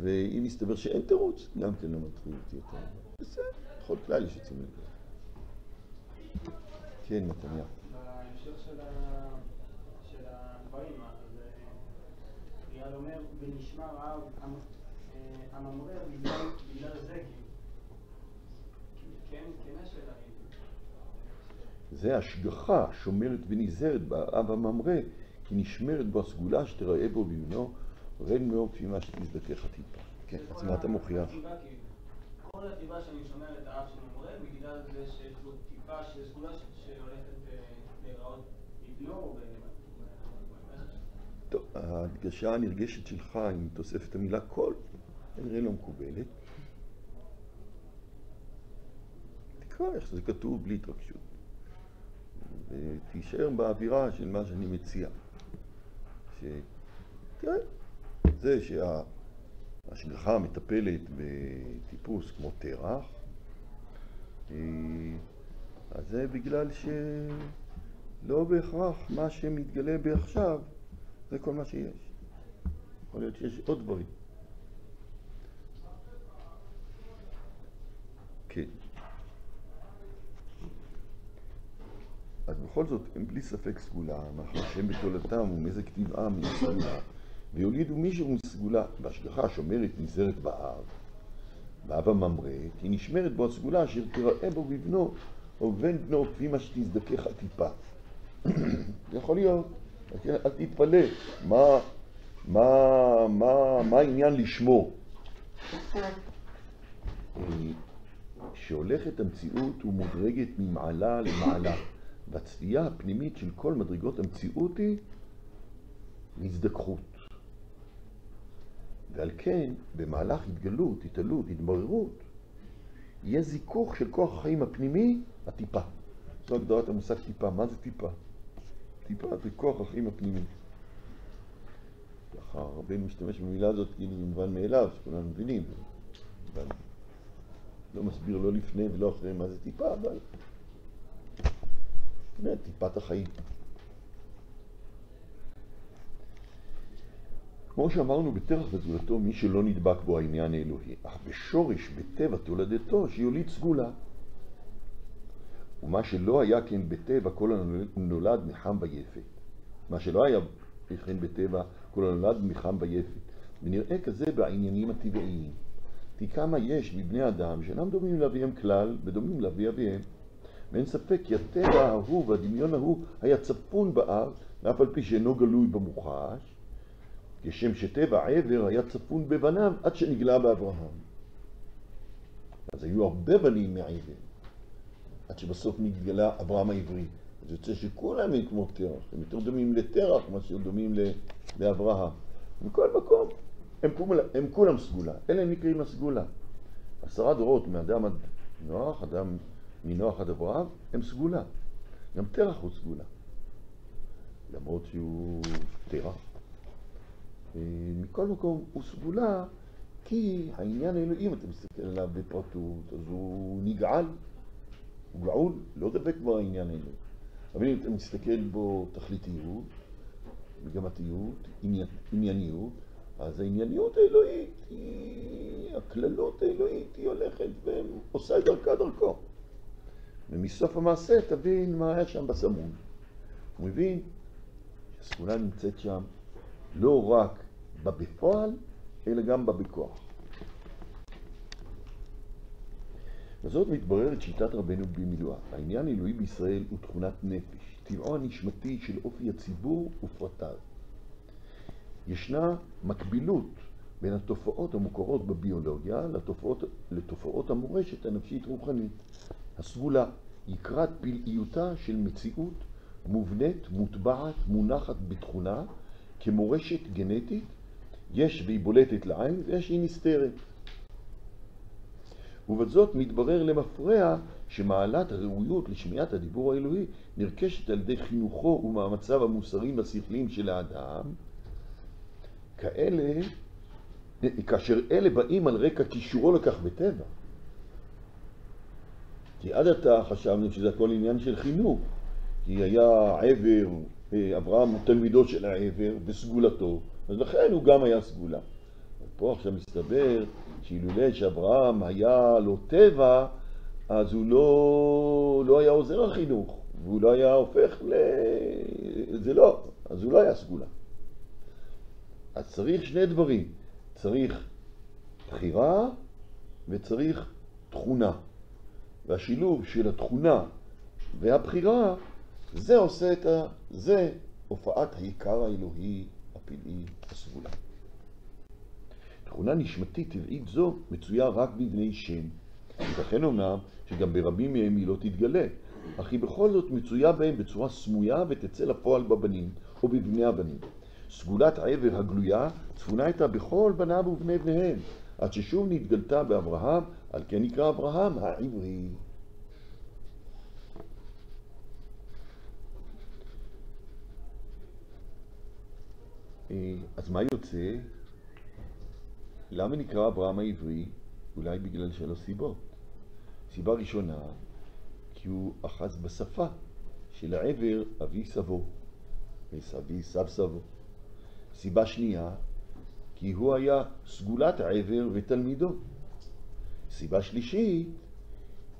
ואם יסתבר שאין תירוץ, גם כן לא מטריד אותי יותר. בסדר, בכל כלל יש יוצאים לזה. כן, נתניה. בהמשך של ה- של הדברים, אז אייל אומר, ונשמע רעב אה, הממרר בגלל זה, כאילו. כן, כן השאלה היא. זה השגחה שומרת ונזהרת באב הממרא, כי נשמרת בו הסגולה שתראה בו בבנו, רן מאור כפי מה שתזדכך טיפה. כן, אז מה אתה מוכיח? כל הסיבה שאני שומר את האף של ממרא, בגלל זה שיש לו טיפה של סגולה שהולכת אה, להיראות בבנו או ב... טוב, ההדגשה הנרגשת שלך עם תוספת המילה כל, כנראה לא מקובלת. תקרא איך שזה כתוב בלי התרגשות. ותישאר באווירה של מה שאני מציע. ש... תראה, זה שההשגחה מטפלת בטיפוס כמו תרח, אז זה בגלל שלא בהכרח מה שמתגלה בעכשיו זה כל מה שיש. יכול להיות שיש עוד דברים. כן. אז בכל זאת, הם בלי ספק סגולה, מאחר שהם בתולדתם ומזג טבעם מסגולה, ויולידו מישהו מסגולה, והשגחה שומרת נזהרת באב, באב הממרא, כי נשמרת בו הסגולה אשר תראה בו בבנו, או בן בנו, כפי מה שתזדכך הטיפה. זה יכול להיות, אל תתפלא, מה, מה, מה, מה העניין לשמור? שהולכת המציאות ומודרגת ממעלה למעלה. והצפייה הפנימית של כל מדרגות המציאות היא מזדככות. ועל כן, במהלך התגלות, התעלות, התבררות, יהיה זיכוך של כוח החיים הפנימי, הטיפה. זו הגדרת המושג טיפה. מה זה טיפה? טיפה זה כוח החיים הפנימי. ככה רבנו משתמש במילה הזאת כאילו מובן מאליו, שכולנו מבינים. אבל לא מסביר לא לפני ולא אחרי מה זה טיפה, אבל באמת טיפת החיים. כמו שאמרנו, בתרח וזולתו, מי שלא נדבק בו העניין האלוהי, אך בשורש, בטבע תולדתו, שיוליד סגולה. ומה שלא היה כן בטבע, כל הנולד מחם ביפת. מה שלא היה כן בטבע, כל הנולד מחם ביפת. ונראה כזה בעניינים הטבעיים. כי כמה יש מבני אדם שאינם דומים לאביהם כלל, ודומים לאבי אביהם. ואין ספק כי הטבע ההוא והדמיון ההוא היה צפון באב, ואף על פי שאינו גלוי במוחש, כשם שטבע עבר היה צפון בבניו עד שנגלה באברהם. אז היו הרבה בנים מעבר, עד שבסוף נתגלה אברהם העברי. זה יוצא שכולם הם כמו תרח, הם יותר דומים לתרח מאשר דומים לאברהם. מכל מקום, הם, כולם, הם כולם סגולה, אלה הם נקראים הסגולה. עשרה דורות מאדם עד נוח, אדם מנוח עד אברהם, הם סגולה. גם תרח הוא סגולה. למרות שהוא תרח. מכל מקום הוא סגולה כי העניין האלוהי, אם אתה מסתכל עליו בפרטות, אז הוא נגעל, הוא גאול, לא דבק בו העניין האלוהי. אבל אם אתה מסתכל בו תכליתיות, מגמתיות, ענייניות, אז הענייניות האלוהית, היא, הכללות האלוהית, היא הולכת ועושה את דרכה דרכו. ומסוף המעשה תבין מה היה שם בסמון. הוא מבין שהסגולה נמצאת שם לא רק בבפועל, אלא גם בבכוח. וזאת מתבררת שיטת רבנו במילואה. העניין האלוהי בישראל הוא תכונת נפש, טבעו הנשמתי של אופי הציבור ופרטיו. ישנה מקבילות בין התופעות המוכרות בביולוגיה לתופעות, לתופעות המורשת הנפשית-רוחנית. הסגולה, יקרת פלאיותה של מציאות מובנית, מוטבעת, מונחת בתכונה, כמורשת גנטית, יש והיא בולטת לעין ויש שהיא נסתרת. ובזאת מתברר למפרע שמעלת הראויות לשמיעת הדיבור האלוהי נרכשת על ידי חינוכו ומאמציו המוסריים והשכליים של האדם, כאלה, כאשר אלה באים על רקע קישורו לכך בטבע. כי עד עתה חשבנו שזה הכל עניין של חינוך, כי היה עבר, אה, אברהם הוא תלמידו של העבר וסגולתו, אז לכן הוא גם היה סגולה. פה עכשיו מסתבר שאילולא שאברהם היה לו טבע, אז הוא לא, לא היה עוזר החינוך, והוא לא היה הופך ל... זה לא, אז הוא לא היה סגולה. אז צריך שני דברים, צריך בחירה וצריך תכונה. והשילוב של התכונה והבחירה, זה עושה את ה... זה הופעת העיקר האלוהי הפלאי הסגולה. תכונה נשמתית טבעית זו מצויה רק בבני שם. ייתכן אומנם שגם ברבים מהם היא לא תתגלה, אך היא בכל זאת מצויה בהם בצורה סמויה ותצא לפועל בבנים או בבני הבנים. סגולת העבר הגלויה צפונה הייתה בכל בניו ובני בניהם, עד ששוב נתגלתה באברהם, על כן נקרא אברהם העברי. אה, אז מה יוצא? למה נקרא אברהם העברי? אולי בגלל שלוש סיבות. סיבה ראשונה, כי הוא אחז בשפה של העבר אבי סבו, אבי סב סבו. סיבה שנייה, כי הוא היה סגולת העבר ותלמידו. סיבה שלישית,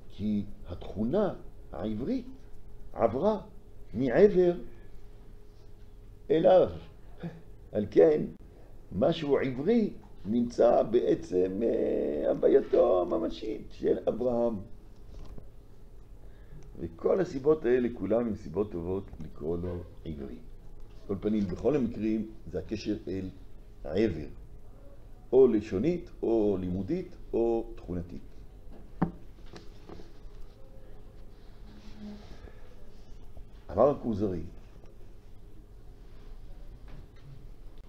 כי התכונה העברית עברה מעבר אליו. על כן, משהו עברי נמצא בעצם אה, הווייתו הממשית של אברהם. וכל הסיבות האלה כולן הן סיבות טובות לקרוא לו עברי. כל פנים, בכל המקרים זה הקשר אל העבר, או לשונית, או לימודית, או תכונתית. אמר הכוזרי,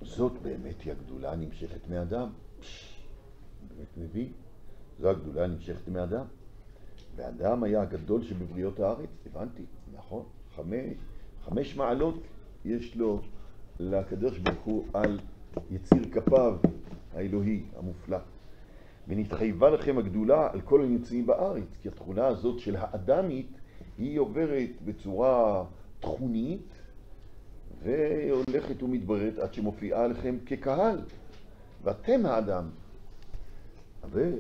זאת באמת היא הגדולה הנמשכת מאדם. באמת מבין, זו הגדולה הנמשכת מאדם. ואדם היה הגדול שבבריות הארץ, הבנתי, נכון, חמש, חמש מעלות יש לו לקדוש ברוך הוא על יציר כפיו האלוהי המופלא. ונתחייבה לכם הגדולה על כל הנמצאים בארץ, כי התכונה הזאת של האדמית היא עוברת בצורה תכונית והולכת ומתבררת עד שמופיעה לכם כקהל, ואתם האדם.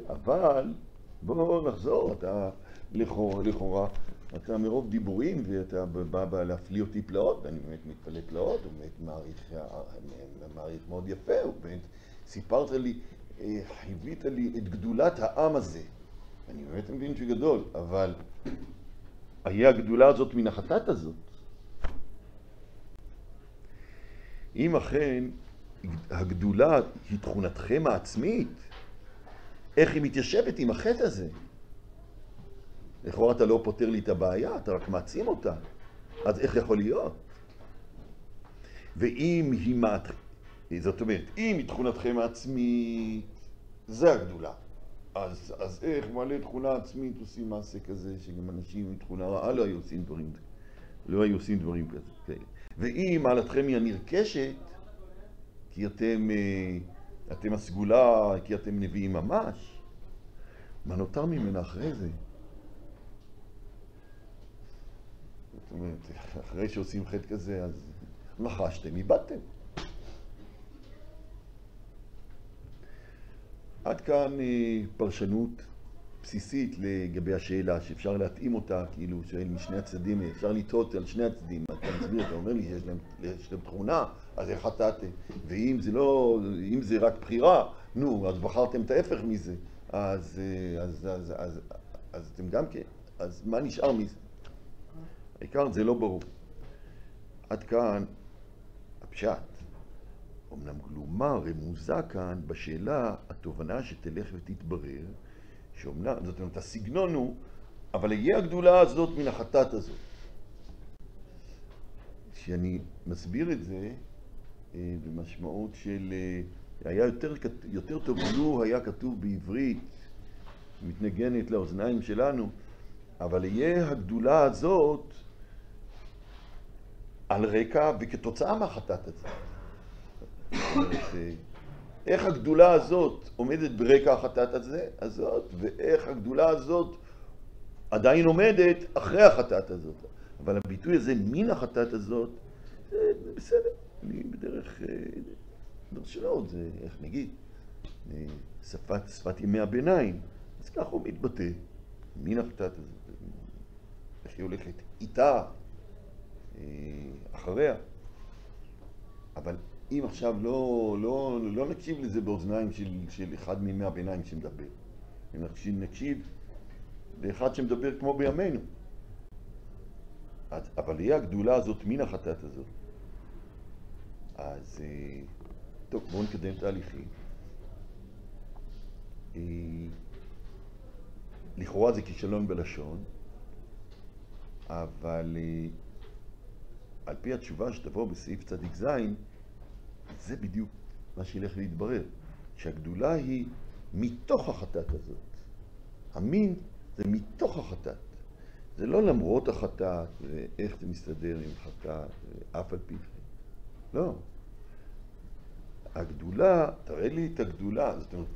אבל, בואו נחזור, אתה לכאורה, לכאורה, אתה מרוב דיבורים ואתה בא, להפליא אותי פלאות, ואני באמת מתפלא פלאות, הוא באמת מעריך, מעריך מאוד יפה, הוא באמת סיפרת לי, אה, חיווית לי את גדולת העם הזה. אני באמת מבין שגדול, אבל היה הגדולה הזאת מן החטאת הזאת. אם אכן הגדולה היא תכונתכם העצמית, איך היא מתיישבת עם החטא הזה? לכאורה אתה לא פותר לי את הבעיה, אתה רק מעצים אותה. אז איך יכול להיות? ואם היא מעט... זאת אומרת, אם היא תכונתכם העצמית, זה הגדולה. אז, אז איך מלא תכונה עצמית עושים מעשה כזה, שגם אנשים עם תכונה רעה לא היו עושים דברים לא היו עושים דברים כאלה. ואם מעלתכם היא הנרכשת, כי אתם, אה, אתם הסגולה, כי אתם נביאים ממש, מה נותר ממנה אחרי זה? זאת אומרת, אחרי שעושים חטא כזה, אז נחשתם, איבדתם. עד כאן אה, פרשנות בסיסית לגבי השאלה, שאפשר להתאים אותה, כאילו, שואל משני הצדדים, אפשר לטעות על שני הצדדים. אתה מסביר, אתה אומר לי שיש להם, יש להם תכונה, אז איך חטאתם? ואם זה לא, אם זה רק בחירה, נו, אז בחרתם את ההפך מזה. אז, אז, אז, אז, אז, אז אתם גם כן, אז מה נשאר מזה? העיקר זה לא ברור. עד כאן הפשט. אמנם גלומה רמוזה כאן בשאלה, התובנה שתלך ותתברר, שאומנם, זאת אומרת, הסגנון הוא, אבל יהיה הגדולה הזאת מן החטאת הזאת. כשאני מסביר את זה אה, במשמעות של, אה, היה יותר, יותר טוב לו היה כתוב בעברית, מתנגנת לאוזניים שלנו, אבל יהיה הגדולה הזאת על רקע וכתוצאה מהחטאת הזאת. איך הגדולה הזאת עומדת ברקע החטאת הזה, הזאת, ואיך הגדולה הזאת עדיין עומדת אחרי החטאת הזאת. אבל הביטוי הזה, מן החטאת הזאת, זה בסדר, אני בדרך, בדרך שלו, זה איך נגיד, שפת, שפת ימי הביניים, אז ככה הוא מתבטא, מן החטאת הזאת, איך היא הולכת איתה, אחריה. אבל אם עכשיו לא, לא, לא נקשיב לזה באוזניים של, של אחד מימי הביניים שמדבר, נקשיב, לאחד שמדבר כמו בימינו. אז, אבל יהיה הגדולה הזאת מן החטאת הזאת. אז אה, טוב, בואו נקדם תהליכים. אה, לכאורה זה כישלון בלשון, אבל אה, על פי התשובה שתבוא בסעיף צדיק ז', זה בדיוק מה שילך להתברר, שהגדולה היא מתוך החטאת הזאת. המין זה מתוך החטאת. זה לא למרות החטאת, ואיך זה מסתדר עם חטאת, אף על פי כן. לא. הגדולה, תראה לי את הגדולה, זאת אומרת,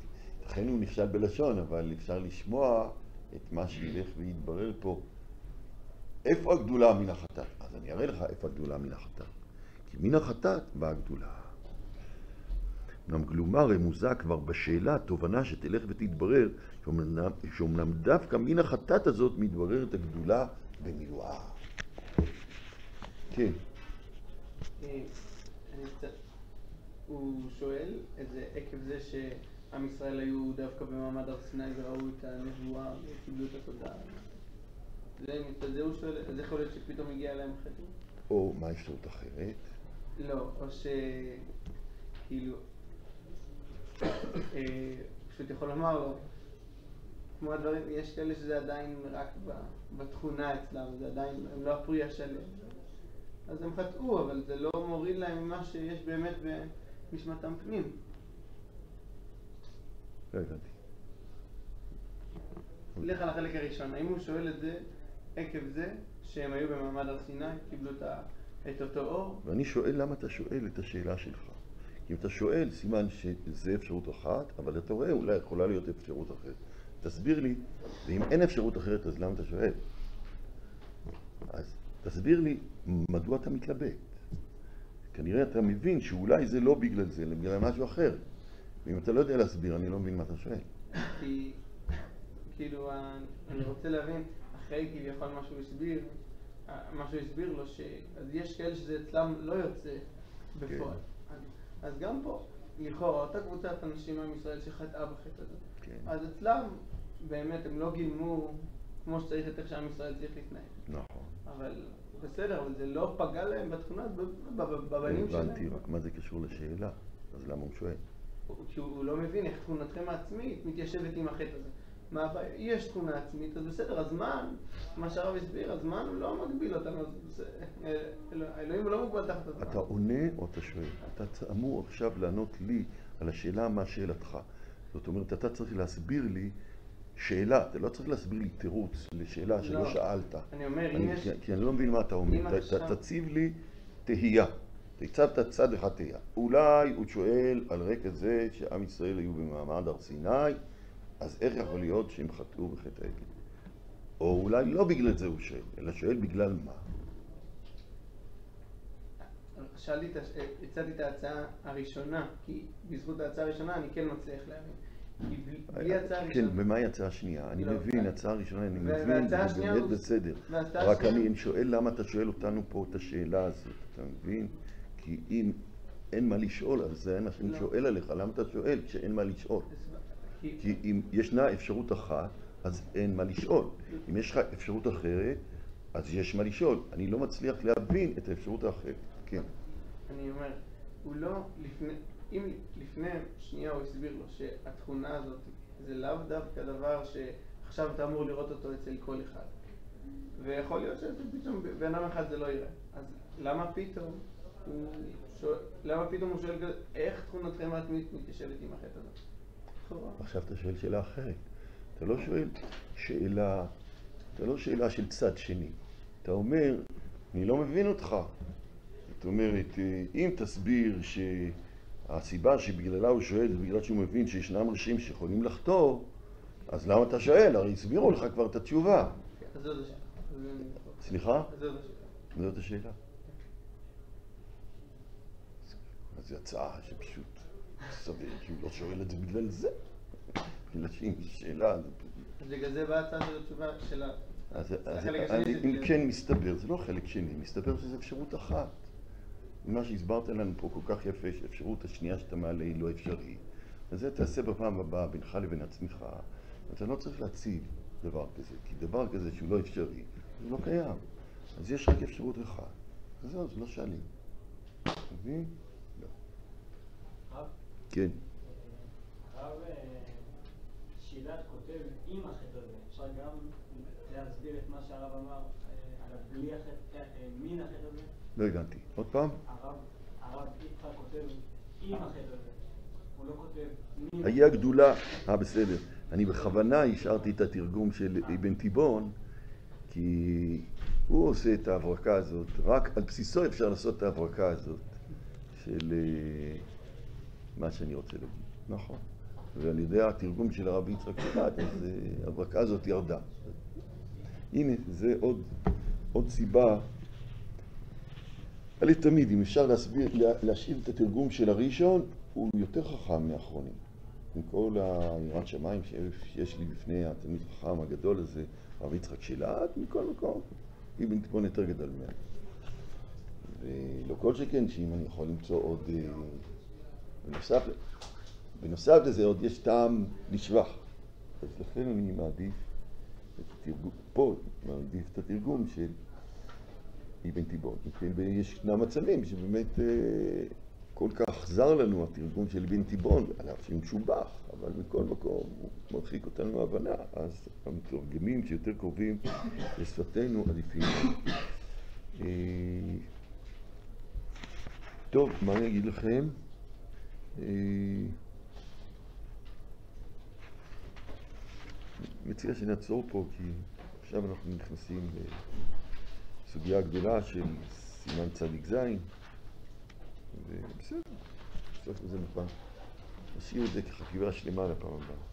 לכן הוא נכשל בלשון, אבל אפשר לשמוע את מה שילך ויתברר פה. איפה הגדולה מן החטאת? אז אני אראה לך איפה הגדולה מן החטאת. כי מן החטאת באה הגדולה. אמנם גלומה רמוזה כבר בשאלה, תובנה שתלך ותתברר, שאומנם דווקא מן החטאת הזאת מתבררת הגדולה במילואה. כן. אה, הוא שואל את זה עקב זה שעם ישראל היו דווקא במעמד הר סיני וראו את הנבואה וקיבלו את התודעה. זה הוא שואל, אז יכול להיות שפתאום הגיע להם חטא? או מה אפשרות אחרת? לא, או שכאילו אה, פשוט יכול לומר לו, כמו הדברים, יש כאלה שזה עדיין רק בתכונה אצלם, זה עדיין, הם לא הפרי השלם. אז הם חטאו, אבל זה לא מוריד להם ממה שיש באמת בנשמתם פנים. לא הבנתי. נלך על החלק הראשון, האם הוא שואל את זה עקב זה שהם היו במעמד הר סיני, קיבלו את אותו אור? ואני שואל למה אתה שואל את השאלה שלך. אם אתה שואל, סימן שזה אפשרות אחת, אבל אתה רואה, אולי יכולה להיות אפשרות אחרת. תסביר לי, ואם אין אפשרות אחרת, אז למה אתה שואל? אז תסביר לי, מדוע אתה מתלבט? כנראה אתה מבין שאולי זה לא בגלל זה, אלא בגלל משהו אחר. ואם אתה לא יודע להסביר, אני לא מבין מה אתה שואל. כי כאילו, אני רוצה להבין, אחרי כביכול מה שהוא הסביר, מה שהוא הסביר לו, ש... אז יש כאלה שזה אצלם לא יוצא בפועל. אז, אז גם פה, לכאורה, אותה קבוצת אנשים עם ישראל שחטאה בחטא הזה, כן. אז אצלם באמת הם לא גילמו כמו שצריך את איך שעם ישראל צריך להתנהג. נכון. אבל בסדר, אבל זה לא פגע להם בתכונה, בבנים הבנתי, שלהם. רק מה זה קשור לשאלה? אז למה הוא שואל? כי הוא לא מבין איך תכונתכם העצמית מתיישבת עם החטא הזה. מה הבעיה? יש תכונה עצמית, אז בסדר, הזמן, מה שהרב הסביר, הזמן הוא לא מגביל אותנו, אז זה- אל- אל- האלוהים הוא לא מוגבל תחת הזמן. אתה עונה או אתה שואל? אתה אמור עכשיו לענות לי על השאלה מה שאלתך. זאת אומרת, אתה צריך להסביר לי שאלה, אתה לא צריך להסביר לי תירוץ לשאלה שלא לא. שאלת. אני אומר, אם אני- יש... כי- כי אני לא מבין מה אתה אומר. תציב לי תהייה. הצבת צד אחד תהייה. אולי הוא שואל על רקע זה שעם ישראל היו במעמד הר סיני, אז איך יכול להיות שהם חטאו בחטא העגל? או אולי לא בגלל זה הוא שואל, אלא שואל בגלל מה. שאלתי הצעתי את ההצעה הראשונה, כי בזכות ההצעה הראשונה אני כן מצליח להבין. ההצעה כן. ומה היא ההצעה השנייה? אני לא, מבין, ו- הצעה ראשונה אני מבין, זה באמת בסדר. רק אני שואל למה אתה שואל אותנו פה את השאלה הזאת, אתה מבין? כי אם אין מה לשאול, אז זה מה שאני לא. שואל עליך, למה אתה שואל כשאין מה לשאול? כי- אם ישנה אפשרות אחת, אז אין מה לשאול. אם יש לך אפשרות אחרת, אז יש מה לשאול. אני לא מצליח להבין את האפשרות האחרת. כן. אני אומר, הוא לא, לפני, אם לפני שנייה הוא הסביר לו שהתכונה הזאת זה לאו דווקא דבר שעכשיו אתה אמור לראות אותו אצל כל אחד. ויכול להיות שפתאום בן אדם אחד זה לא יראה. אז למה פתאום הוא שואל, למה פתאום הוא שואל איך תכונתכם העצמית מתיישבת עם החטא הזה? לכאורה. עכשיו אתה שואל שאלה אחרת. אתה לא שואל שאלה, אתה לא שאלה של צד שני. אתה אומר, אני לא מבין אותך. זאת אומרת, אם תסביר שהסיבה שבגללה הוא שואל זה בגלל שהוא מבין שישנם ראשים שיכולים לחטוא, אז למה אתה שואל? הרי הסבירו לך כבר את התשובה. סליחה? זאת השאלה. זאת זו הצעה שפשוט סביר שהוא לא שואל את זה בגלל זה. בגלל זו שאלה, בגלל זה באה ההצעה של התשובה של אם כן מסתבר, זה לא חלק שני, מסתבר שזו אפשרות אחת. מה שהסברת לנו פה כל כך יפה, שהאפשרות השנייה שאתה מעלה היא לא אפשרית. אז זה תעשה בפעם הבאה בינך לבין עצמך. אתה לא צריך להציב דבר כזה, כי דבר כזה שהוא לא אפשרי, זה לא קיים. אז יש רק אפשרות אחת. אז זהו, זה לא שואלים. אתה מבין? כן. הרב אה, שילת כותב עם החטא הזה, אפשר גם להסביר את מה שהרב אמר אה, על בלי החטא, אה, מן החטא הזה? לא הבנתי. עוד פעם? הרב, יצחק כותב עם החטא הזה, הוא לא כותב היה גדולה, אה בסדר, אני בכוונה השארתי את התרגום של אבן תיבון כי הוא עושה את ההברקה הזאת, רק על בסיסו אפשר לעשות את ההברקה הזאת של מה שאני רוצה להגיד, נכון, ועל ידי התרגום של הרבי יצחק שבת, אז אה, ההברקה הזאת ירדה. הנה, זה עוד, עוד סיבה הרי תמיד, אם אפשר להסביר, לה- להשאיר את התרגום של הראשון, הוא יותר חכם מהאחרונים. עם כל היראת שמיים שיש לי בפני התלמיד החכם הגדול הזה, הרב יצחק שילת, מכל מקום, אבן תיבון יותר גדול ממנו. ולא כל שכן, שאם אני יכול למצוא עוד... בנוסף, בנוסף לזה עוד יש טעם לשבח. אז לכן אני מעדיף את התרגום, פה מעדיף את התרגום של אבן תיבון. וישנם מצבים שבאמת אה, כל כך זר לנו התרגום של אבן תיבון, על אף שהוא משובח, אבל מכל מקום הוא מרחיק אותנו מהבנה, אז המתרגמים שיותר קרובים לשפתנו עדיפים. אה, טוב, מה אני אגיד לכם? אה, מציע שנעצור פה, כי עכשיו אנחנו נכנסים לסוגיה הגדולה של סימן צדיק ז', ובסדר, בסוף זה מפה. נשאיר את זה כחטיבה שלמה לפעם הבאה.